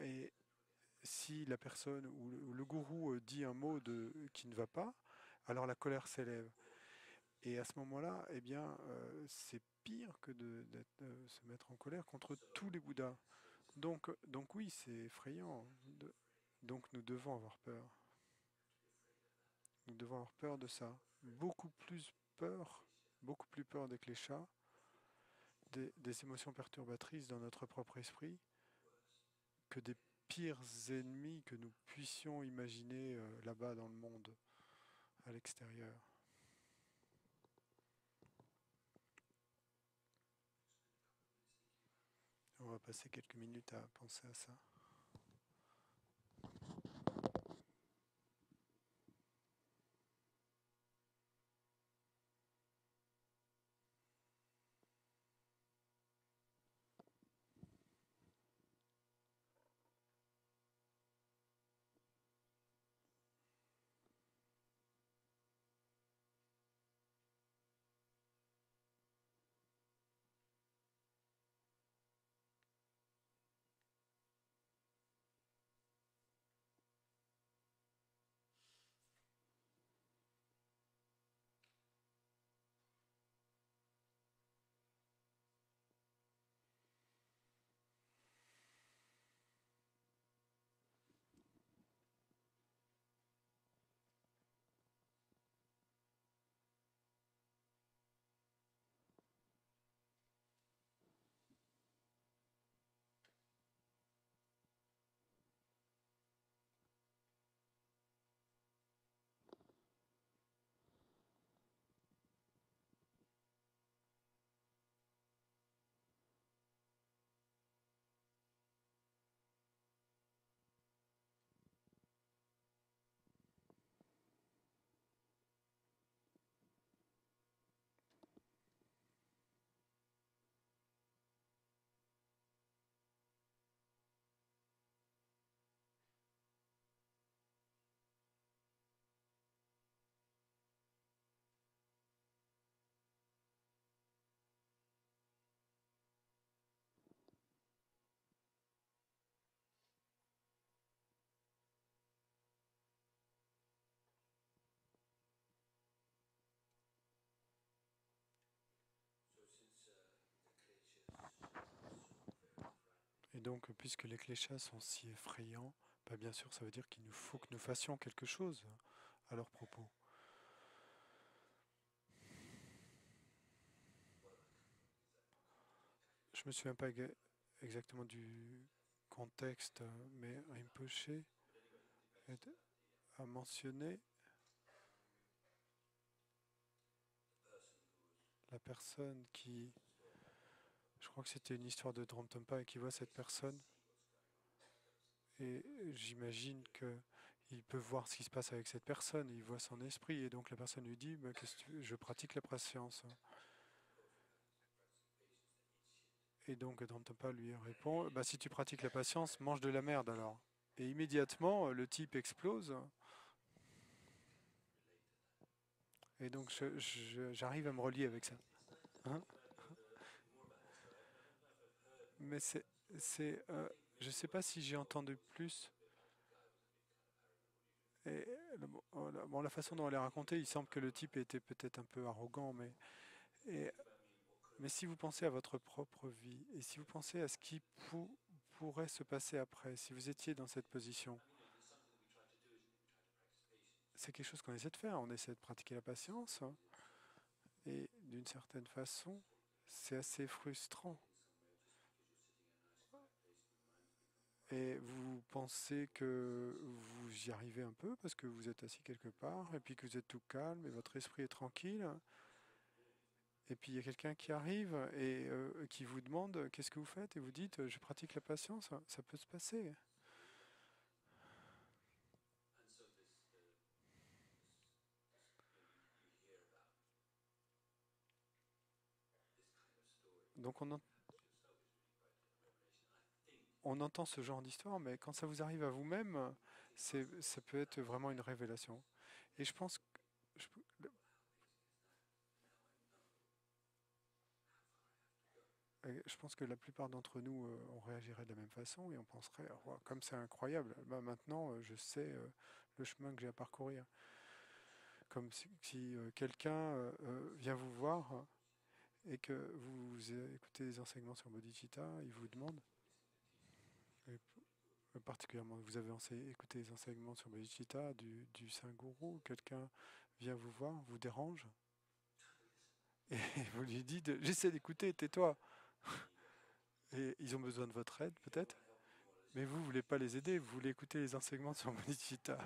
A: et si la personne ou le, ou le, gourou dit un mot de, qui ne va pas, alors la colère s'élève. Et à ce moment-là, eh bien, euh, c'est pire que de, se mettre en colère contre tous les Bouddhas. Donc, donc oui, c'est effrayant. donc nous devons avoir peur. Nous devons avoir peur de ça. Beaucoup plus peur, beaucoup plus peur des cléchats, des, des émotions perturbatrices dans notre propre esprit, que des pires ennemis que nous puissions imaginer euh, là-bas dans le monde, à l'extérieur. On va passer quelques minutes à penser à ça. Donc, puisque les cléchas sont si effrayants, bah, bien sûr, ça veut dire qu'il nous faut que nous fassions quelque chose à leur propos. Je me souviens pas exactement du contexte, mais Rinpoche a mentionné la personne qui, je crois que c'était une histoire de Dramtompa, et qui voit cette personne. Et j'imagine qu'il peut voir ce qui se passe avec cette personne, il voit son esprit, et donc la personne lui dit, je pratique la patience. Et donc Dramtompa lui répond, bah, si tu pratiques la patience, mange de la merde alors. Et immédiatement, le type explose. Et donc, j'arrive à me relier avec ça. Hein? Mais c'est. Euh, je ne sais pas si j'ai entendu plus. Et, bon, la façon dont elle est racontée, il semble que le type était peut-être un peu arrogant, mais. mais si vous pensez à votre propre vie, et si vous pensez à ce qui pourrait se passer après, si vous étiez dans cette position, c'est quelque chose qu'on essaie de faire. On essaie de pratiquer la patience. Hein. Et d'une certaine façon, c'est assez frustrant. Et vous pensez que vous y arrivez un peu parce que vous êtes assis quelque part et puis que vous êtes tout calme et votre esprit est tranquille? Et puis il y a quelqu'un qui arrive et euh, qui vous demande qu'est-ce que vous faites? et vous dites je pratique la patience. Ça peut se passer. Donc on, on entend ce genre d'histoire, mais quand ça vous arrive à vous-même, ça peut être vraiment une révélation. Et je pense que je, pense que la plupart d'entre nous, euh, on réagirait de la même façon et on penserait, comme c'est incroyable, bah, maintenant euh, je sais euh, le chemin que j'ai à parcourir. Comme si, quelqu'un vient vous voir et que vous écoutez des enseignements sur Bodhicitta, il vous demande, particulièrement, vous avez écouté les enseignements sur Bodhicitta du, du Saint Gourou, quelqu'un vient vous voir, vous dérange, et *laughs* vous lui dites J'essaie d'écouter, tais-toi. Et ils ont besoin de votre aide, peut-être, mais vous ne voulez pas les aider, vous voulez écouter les enseignements sur Bodhicitta.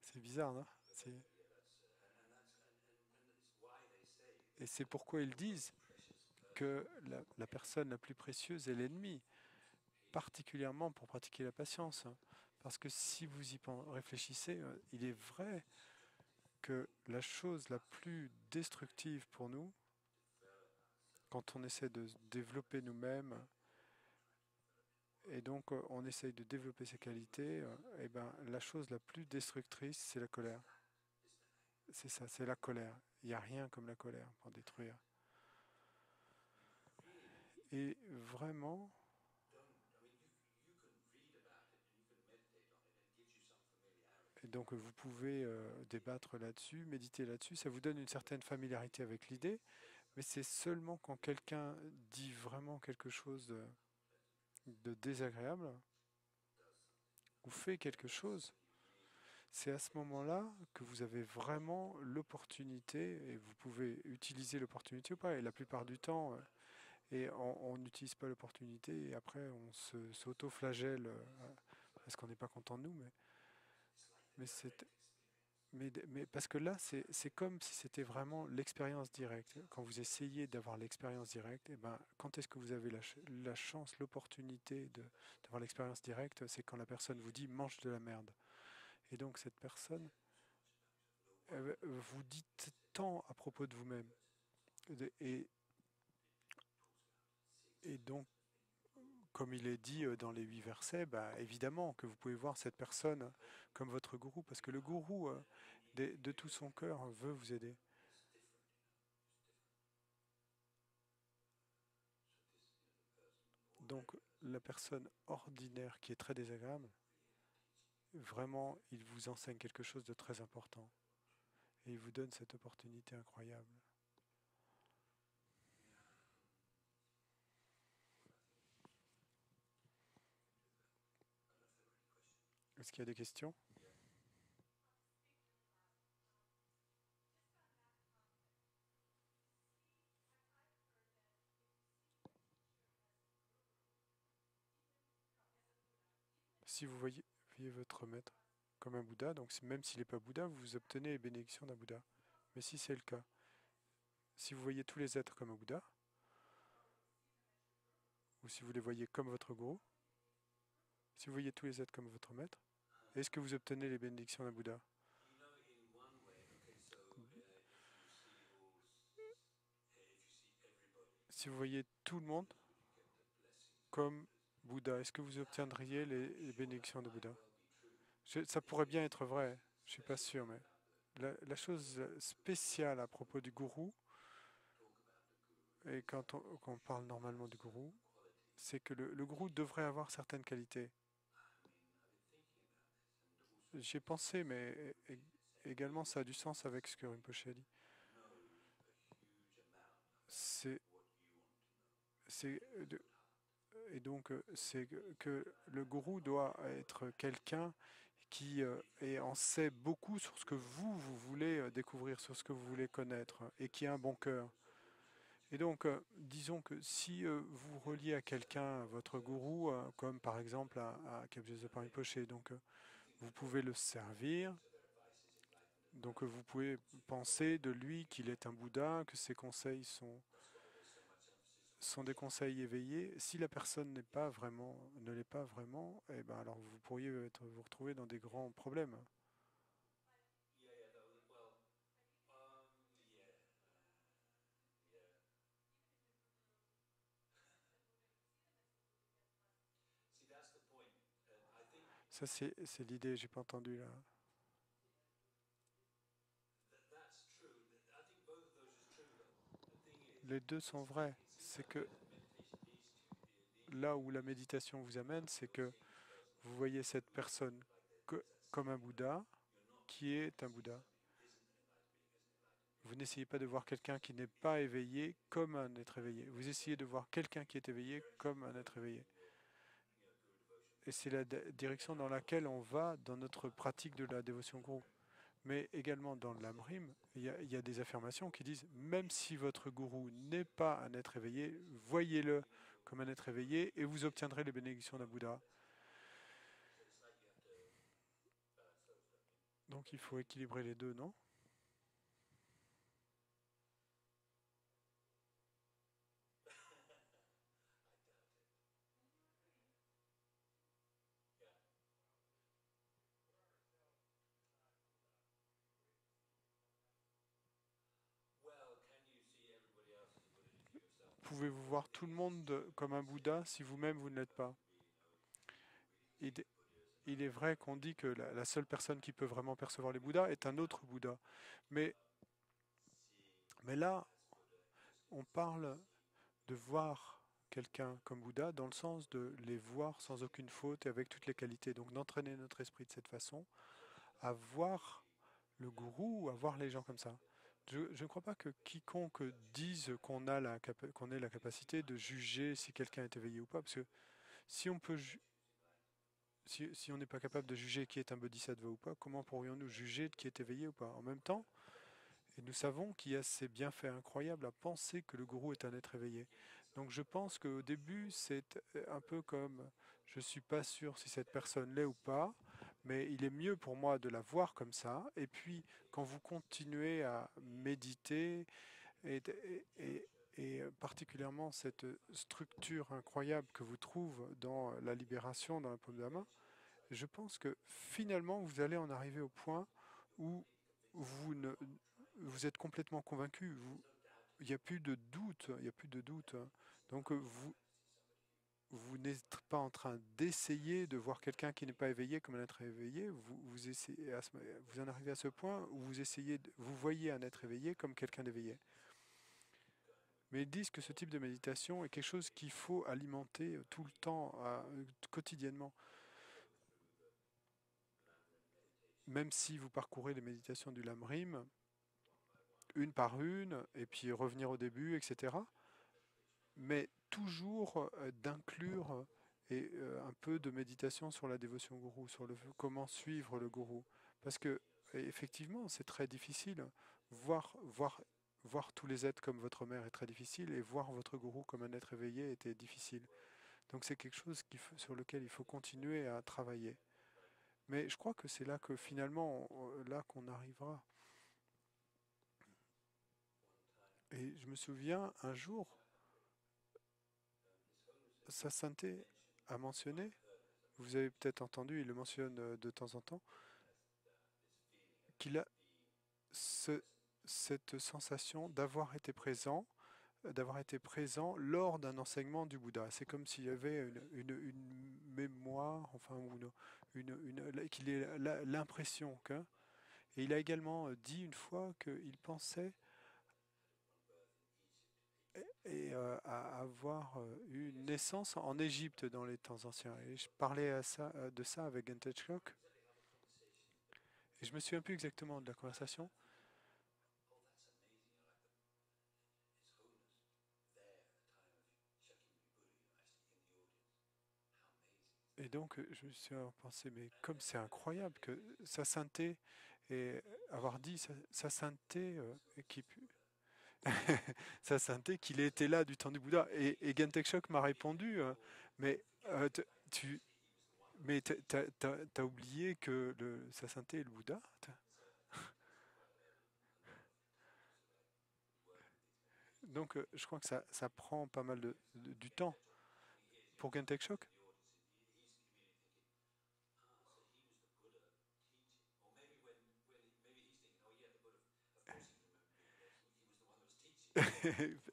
A: C'est bizarre, non? Et c'est pourquoi ils disent que la, personne la plus précieuse est l'ennemi, particulièrement pour pratiquer la patience. Parce que si vous y réfléchissez, euh, il est vrai que la chose la plus destructive pour nous, quand on essaie de développer nous-mêmes, et donc euh, on essaye de développer ses qualités, et euh, eh ben, la chose la plus destructrice, c'est la colère. C'est ça, c'est la colère. Il n'y a rien comme la colère pour détruire. Et vraiment, et donc vous pouvez euh, débattre là-dessus, méditer là-dessus, ça vous donne une certaine familiarité avec l'idée, mais c'est seulement quand quelqu'un dit vraiment quelque chose de, de désagréable, ou fait quelque chose, c'est à ce moment-là que vous avez vraiment l'opportunité, et vous pouvez utiliser l'opportunité ou pas, et la plupart du temps, euh, et on n'utilise pas l'opportunité, et après on s'auto-flagelle euh, parce qu'on n'est pas content de nous, mais, mais c'est... Mais, mais, parce que là, c'est comme si c'était vraiment l'expérience directe. Quand vous essayez d'avoir l'expérience directe, et eh ben, quand est-ce que vous avez la, la chance, l'opportunité d'avoir l'expérience directe C'est quand la personne vous dit mange de la merde. Et donc cette personne vous dit tant à propos de vous-même. Et, et donc, comme il est dit euh, dans les huit versets, bah, évidemment que vous pouvez voir cette personne comme votre gourou, parce que le gourou, euh, de, de tout son cœur, veut vous aider. Donc la personne ordinaire qui est très désagréable, vraiment, il vous enseigne quelque chose de très important. Et il vous donne cette opportunité incroyable. Est-ce qu'il y a des questions? Si vous voyez, votre maître comme un Bouddha, donc même s'il n'est pas Bouddha, vous obtenez les bénédictions d'un Bouddha. Mais si c'est le cas, si vous voyez tous les êtres comme un Bouddha, ou si vous les voyez comme votre gourou, si vous voyez tous les êtres comme votre maître, est-ce que vous obtenez les bénédictions d'un Bouddha Si vous voyez tout le monde comme Bouddha, est-ce que vous obtiendriez les, bénédictions de Bouddha Ça pourrait bien être vrai, je ne suis pas sûr, mais la, chose spéciale à propos du gourou, et quand on, parle normalement du gourou, c'est que le, gourou devrait avoir certaines qualités. J'y ai pensé, mais également ça a du sens avec ce que Rinpoche a dit. C'est et donc c'est que le gourou doit être quelqu'un qui euh, en sait beaucoup sur ce que vous, vous voulez euh, découvrir, sur ce que vous voulez connaître, et qui a un bon cœur. Et donc, euh, disons que si vous reliez à quelqu'un votre gourou, comme par exemple à, à Paris Poché, donc vous pouvez le servir, donc vous pouvez penser de lui qu'il est un Bouddha, que ses conseils sont sont des conseils éveillés. Si la personne n'est pas vraiment, ne l'est pas vraiment, eh ben alors vous pourriez être, vous retrouver dans des grands problèmes. Ça, c'est l'idée, j'ai pas entendu là. Les deux sont vrais c'est que là où la méditation vous amène, c'est que vous voyez cette personne comme un Bouddha qui est un Bouddha. Vous n'essayez pas de voir quelqu'un qui n'est pas éveillé comme un être éveillé. Vous essayez de voir quelqu'un qui est éveillé comme un être éveillé. Et c'est la direction dans laquelle on va dans notre pratique de la dévotion groupe mais également dans l'Amrim, il, il, y a des affirmations qui disent même si votre gourou n'est pas un être éveillé, voyez-le comme un être éveillé et vous obtiendrez les bénédictions d'un Bouddha. Donc il faut équilibrer les deux, non? Pouvez-vous voir tout le monde comme un Bouddha si vous-même vous ne l'êtes pas il, est vrai qu'on dit que la, seule personne qui peut vraiment percevoir les Bouddhas est un autre Bouddha. Mais, mais là, on parle de voir quelqu'un comme Bouddha dans le sens de les voir sans aucune faute et avec toutes les qualités. Donc d'entraîner notre esprit de cette façon à voir le gourou, à voir les gens comme ça. Je ne crois pas que quiconque dise qu'on a la qu'on ait la capacité de juger si quelqu'un est éveillé ou pas, parce que si on peut si, si, on n'est pas capable de juger qui est un bodhisattva ou pas, comment pourrions-nous juger qui est éveillé ou pas? En même temps, et nous savons qu'il y a ces bienfaits incroyables à penser que le gourou est un être éveillé. Donc je pense qu'au début, c'est un peu comme je ne suis pas sûr si cette personne l'est ou pas, mais il est mieux pour moi de la voir comme ça. Et puis, quand vous continuez à méditer, et, particulièrement cette structure incroyable que vous trouvez dans la libération, dans la paume de la main, je pense que finalement, vous allez en arriver au point où vous êtes complètement convaincu. Il n'y a plus de doute. Il n'y a plus de doute. Donc vous, vous n'êtes pas en train d'essayer de voir quelqu'un qui n'est pas éveillé comme un être éveillé. Vous, vous, essayez vous en arrivez à ce point où vous essayez, vous voyez un être éveillé comme quelqu'un d'éveillé. Mais ils disent que ce type de méditation est quelque chose qu'il faut alimenter tout le temps, quotidiennement. Même si vous parcourez les méditations du Lamrim, une par une, et puis revenir au début, etc. Mais toujours euh, d'inclure et euh, un peu de méditation sur la dévotion gourou, sur le comment suivre le gourou. Parce que effectivement, c'est très difficile. Voir, voir, voir tous les êtres comme votre mère est très difficile, et voir votre gourou comme un être éveillé était difficile. Donc c'est quelque chose qui, sur lequel il faut continuer à travailler. Mais je crois que c'est là que finalement, là qu'on arrivera. Et je me souviens un jour, sa sainteté a mentionné, vous avez peut-être entendu, il le mentionne euh, de temps en temps, qu'il a cette sensation d'avoir été présent, d'avoir été présent lors d'un enseignement du Bouddha. C'est comme s'il y avait une, mémoire, enfin, une, qu'il ait l'impression. Et il a également dit une fois qu'il pensait et euh, à avoir euh, eu une naissance en Égypte dans les temps anciens. Et je parlais euh, de ça avec Gentechlock. Et je me souviens plus exactement de la conversation. Et donc, je me suis pensé, mais comme c'est incroyable que sa sainteté, et avoir dit sa, sa sainteté qui, *laughs* sa sainteté, qu'il était là du temps du Bouddha. Et, et Gentek m'a répondu, euh, mais euh, tu, t'as as, oublié que sa sainteté est le Bouddha Donc, euh, je crois que ça, ça prend pas mal de, du temps pour Gentek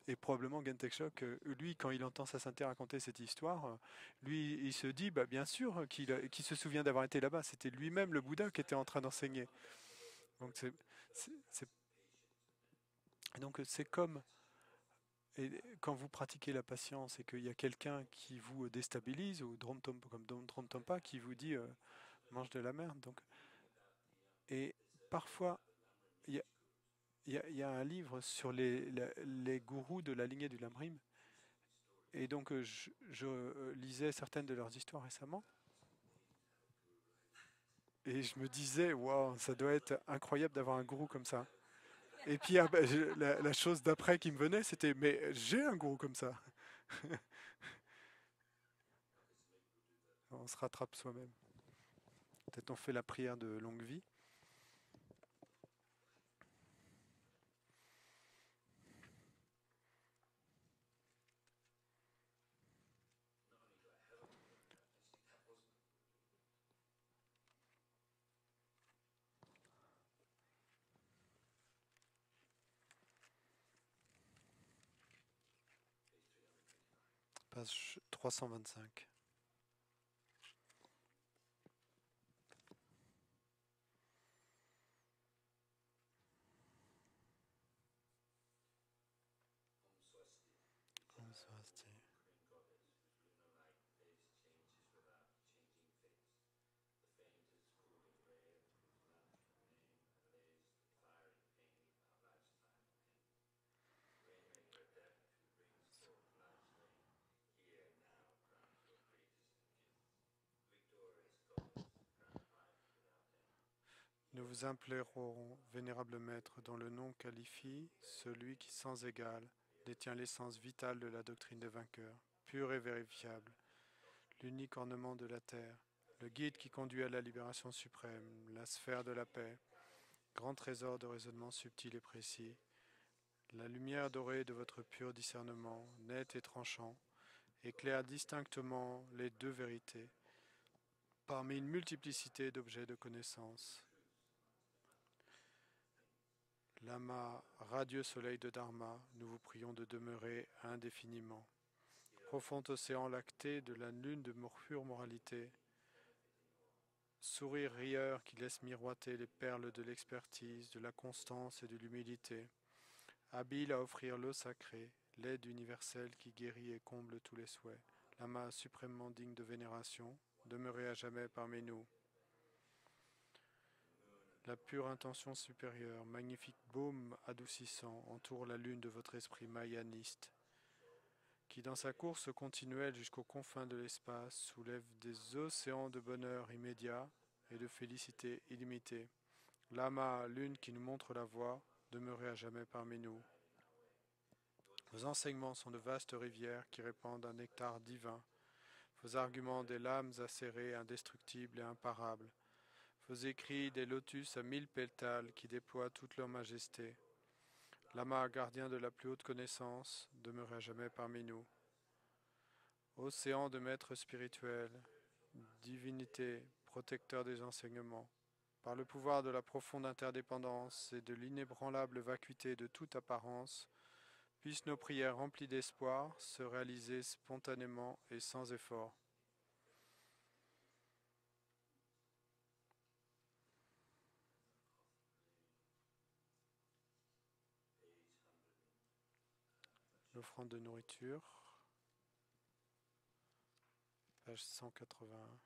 A: et probablement Gentek Shock, euh, lui, quand il entend sa sainteté raconter cette histoire, euh, lui, il se dit, bah, bien sûr, qu'il se souvient d'avoir été là-bas. C'était lui-même le Bouddha qui était en train d'enseigner. Donc c'est, comme quand vous pratiquez la patience et qu'il y a quelqu'un qui vous déstabilise, ou comme Drom qui vous dit euh, mange de la merde. Donc, et parfois, il y a il y, a un livre sur les, gourous de la lignée du Lamrim. Et donc, euh, je, euh, lisais certaines de leurs histoires récemment. Et je me disais, waouh, ça doit être incroyable d'avoir un gourou comme ça. Et puis, ah, bah, la, chose d'après qui me venait, c'était, mais j'ai un gourou comme ça. *laughs* on se rattrape soi-même. Peut-être on fait la prière de longue vie. Page 325. Vous implorons, vénérable Maître, dont le nom qualifie celui qui, sans égal, détient l'essence vitale de la doctrine des vainqueurs, pure et vérifiable, l'unique ornement de la terre, le guide qui conduit à la libération suprême, la sphère de la paix, grand trésor de raisonnement subtil et précis, la lumière dorée de votre pur discernement, net et tranchant, éclaire distinctement les deux vérités, parmi une multiplicité d'objets de connaissance. Lama, radieux soleil de Dharma, nous vous prions de demeurer indéfiniment. Profond océan lacté de la lune de pure moralité, sourire rieur qui laisse miroiter les perles de l'expertise, de la constance et de l'humilité, habile à offrir l'eau sacrée, l'aide universelle qui guérit et comble tous les souhaits, Lama suprêmement digne de vénération, demeurez à jamais parmi nous la pure intention supérieure, magnifique baume adoucissant, entoure la lune de votre esprit mayaniste. qui dans sa course continuelle jusqu'aux confins de l'espace soulève des océans de bonheur immédiat et de félicité illimitée. Lama, lune qui nous montre la voie, demeurez à jamais parmi nous. Vos enseignements sont de vastes rivières qui répandent un nectar divin. Vos arguments des lames acérées, indestructibles et imparables. Vos écrits des lotus à mille pétales qui déploient toute leur majesté. Lama, gardien de la plus haute connaissance, demeurez à jamais parmi nous. Océan de maîtres spirituels, divinité, protecteur des enseignements, par le pouvoir de la profonde interdépendance et de l'inébranlable vacuité de toute apparence, puissent nos prières remplies d'espoir se réaliser spontanément et sans effort. L'offrande de nourriture, page 181.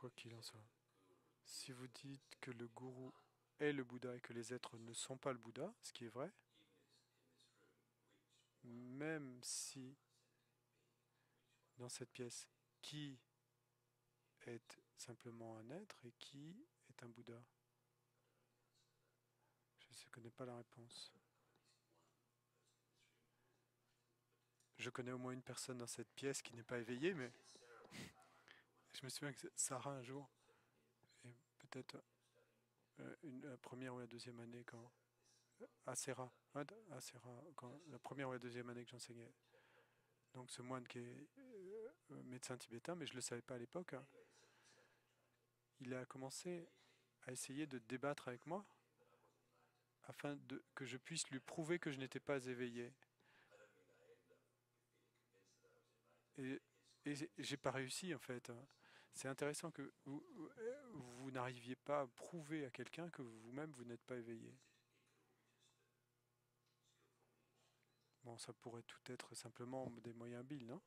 A: Quoi qu'il en soit, si vous dites que le gourou est le Bouddha et que les êtres ne sont pas le Bouddha, ce qui est vrai, même si dans cette pièce, qui est simplement un être et qui est un Bouddha? Je ne connais pas la réponse. Je connais au moins une personne dans cette pièce qui n'est pas éveillée, mais je me souviens que Sarah, un jour, et peut-être euh, la première ou la deuxième année, quand. À quand, la première ou la deuxième année que j'enseignais. Donc ce moine qui est euh, médecin tibétain, mais je ne le savais pas à l'époque, hein. il a commencé à essayer de débattre avec moi afin de, que je puisse lui prouver que je n'étais pas éveillé. Et, et j'ai pas réussi en fait. Hein. C'est intéressant que vous, n'arriviez pas à prouver à quelqu'un que vous-même vous, n'êtes pas éveillé. Bon, ça pourrait tout être simplement des moyens Bill, non?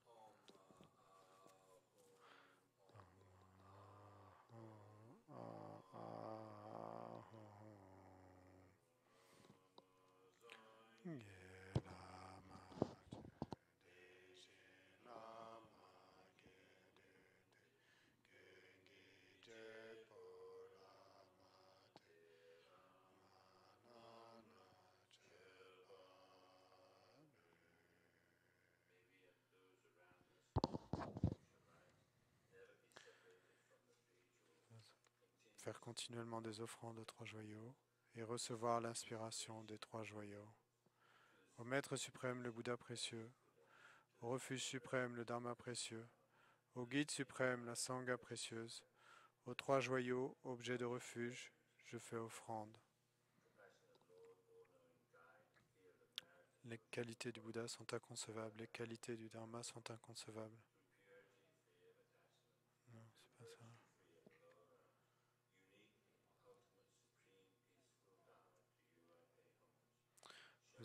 A: Faire continuellement des offrandes aux trois joyaux et recevoir l'inspiration des trois joyaux. Au Maître suprême, le Bouddha précieux, au refuge suprême, le Dharma précieux, au guide suprême, la Sangha précieuse, aux trois joyaux, objets de refuge, je fais offrande. Les qualités du Bouddha sont inconcevables, les qualités du Dharma sont inconcevables. Non, c'est pas ça.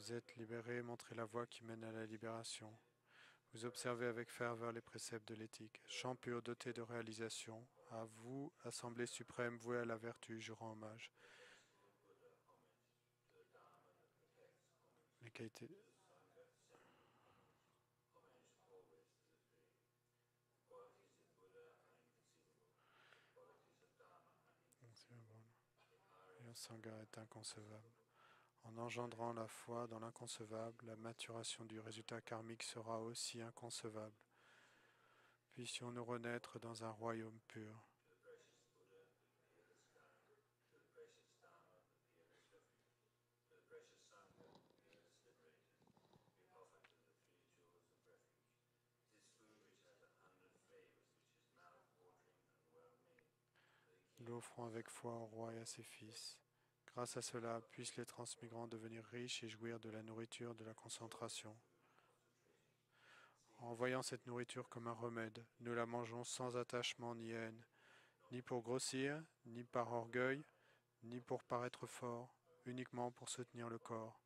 A: Vous êtes libéré, montrez la voie qui mène à la libération. Vous observez avec ferveur les préceptes de l'éthique. Chant doté de réalisation, à vous, Assemblée suprême vouée à la vertu, je rends hommage. Les qualités. Le sangha est inconcevable. En engendrant la foi dans l'inconcevable, la maturation du résultat karmique sera aussi inconcevable. Puissions-nous renaître dans un royaume pur. L'offrons avec foi au roi et à ses fils. Grâce à cela, puissent les transmigrants devenir riches et jouir de la nourriture de la concentration. En voyant cette nourriture comme un remède, nous la mangeons sans attachement ni haine, ni pour grossir, ni par orgueil, ni pour paraître fort, uniquement pour soutenir le corps.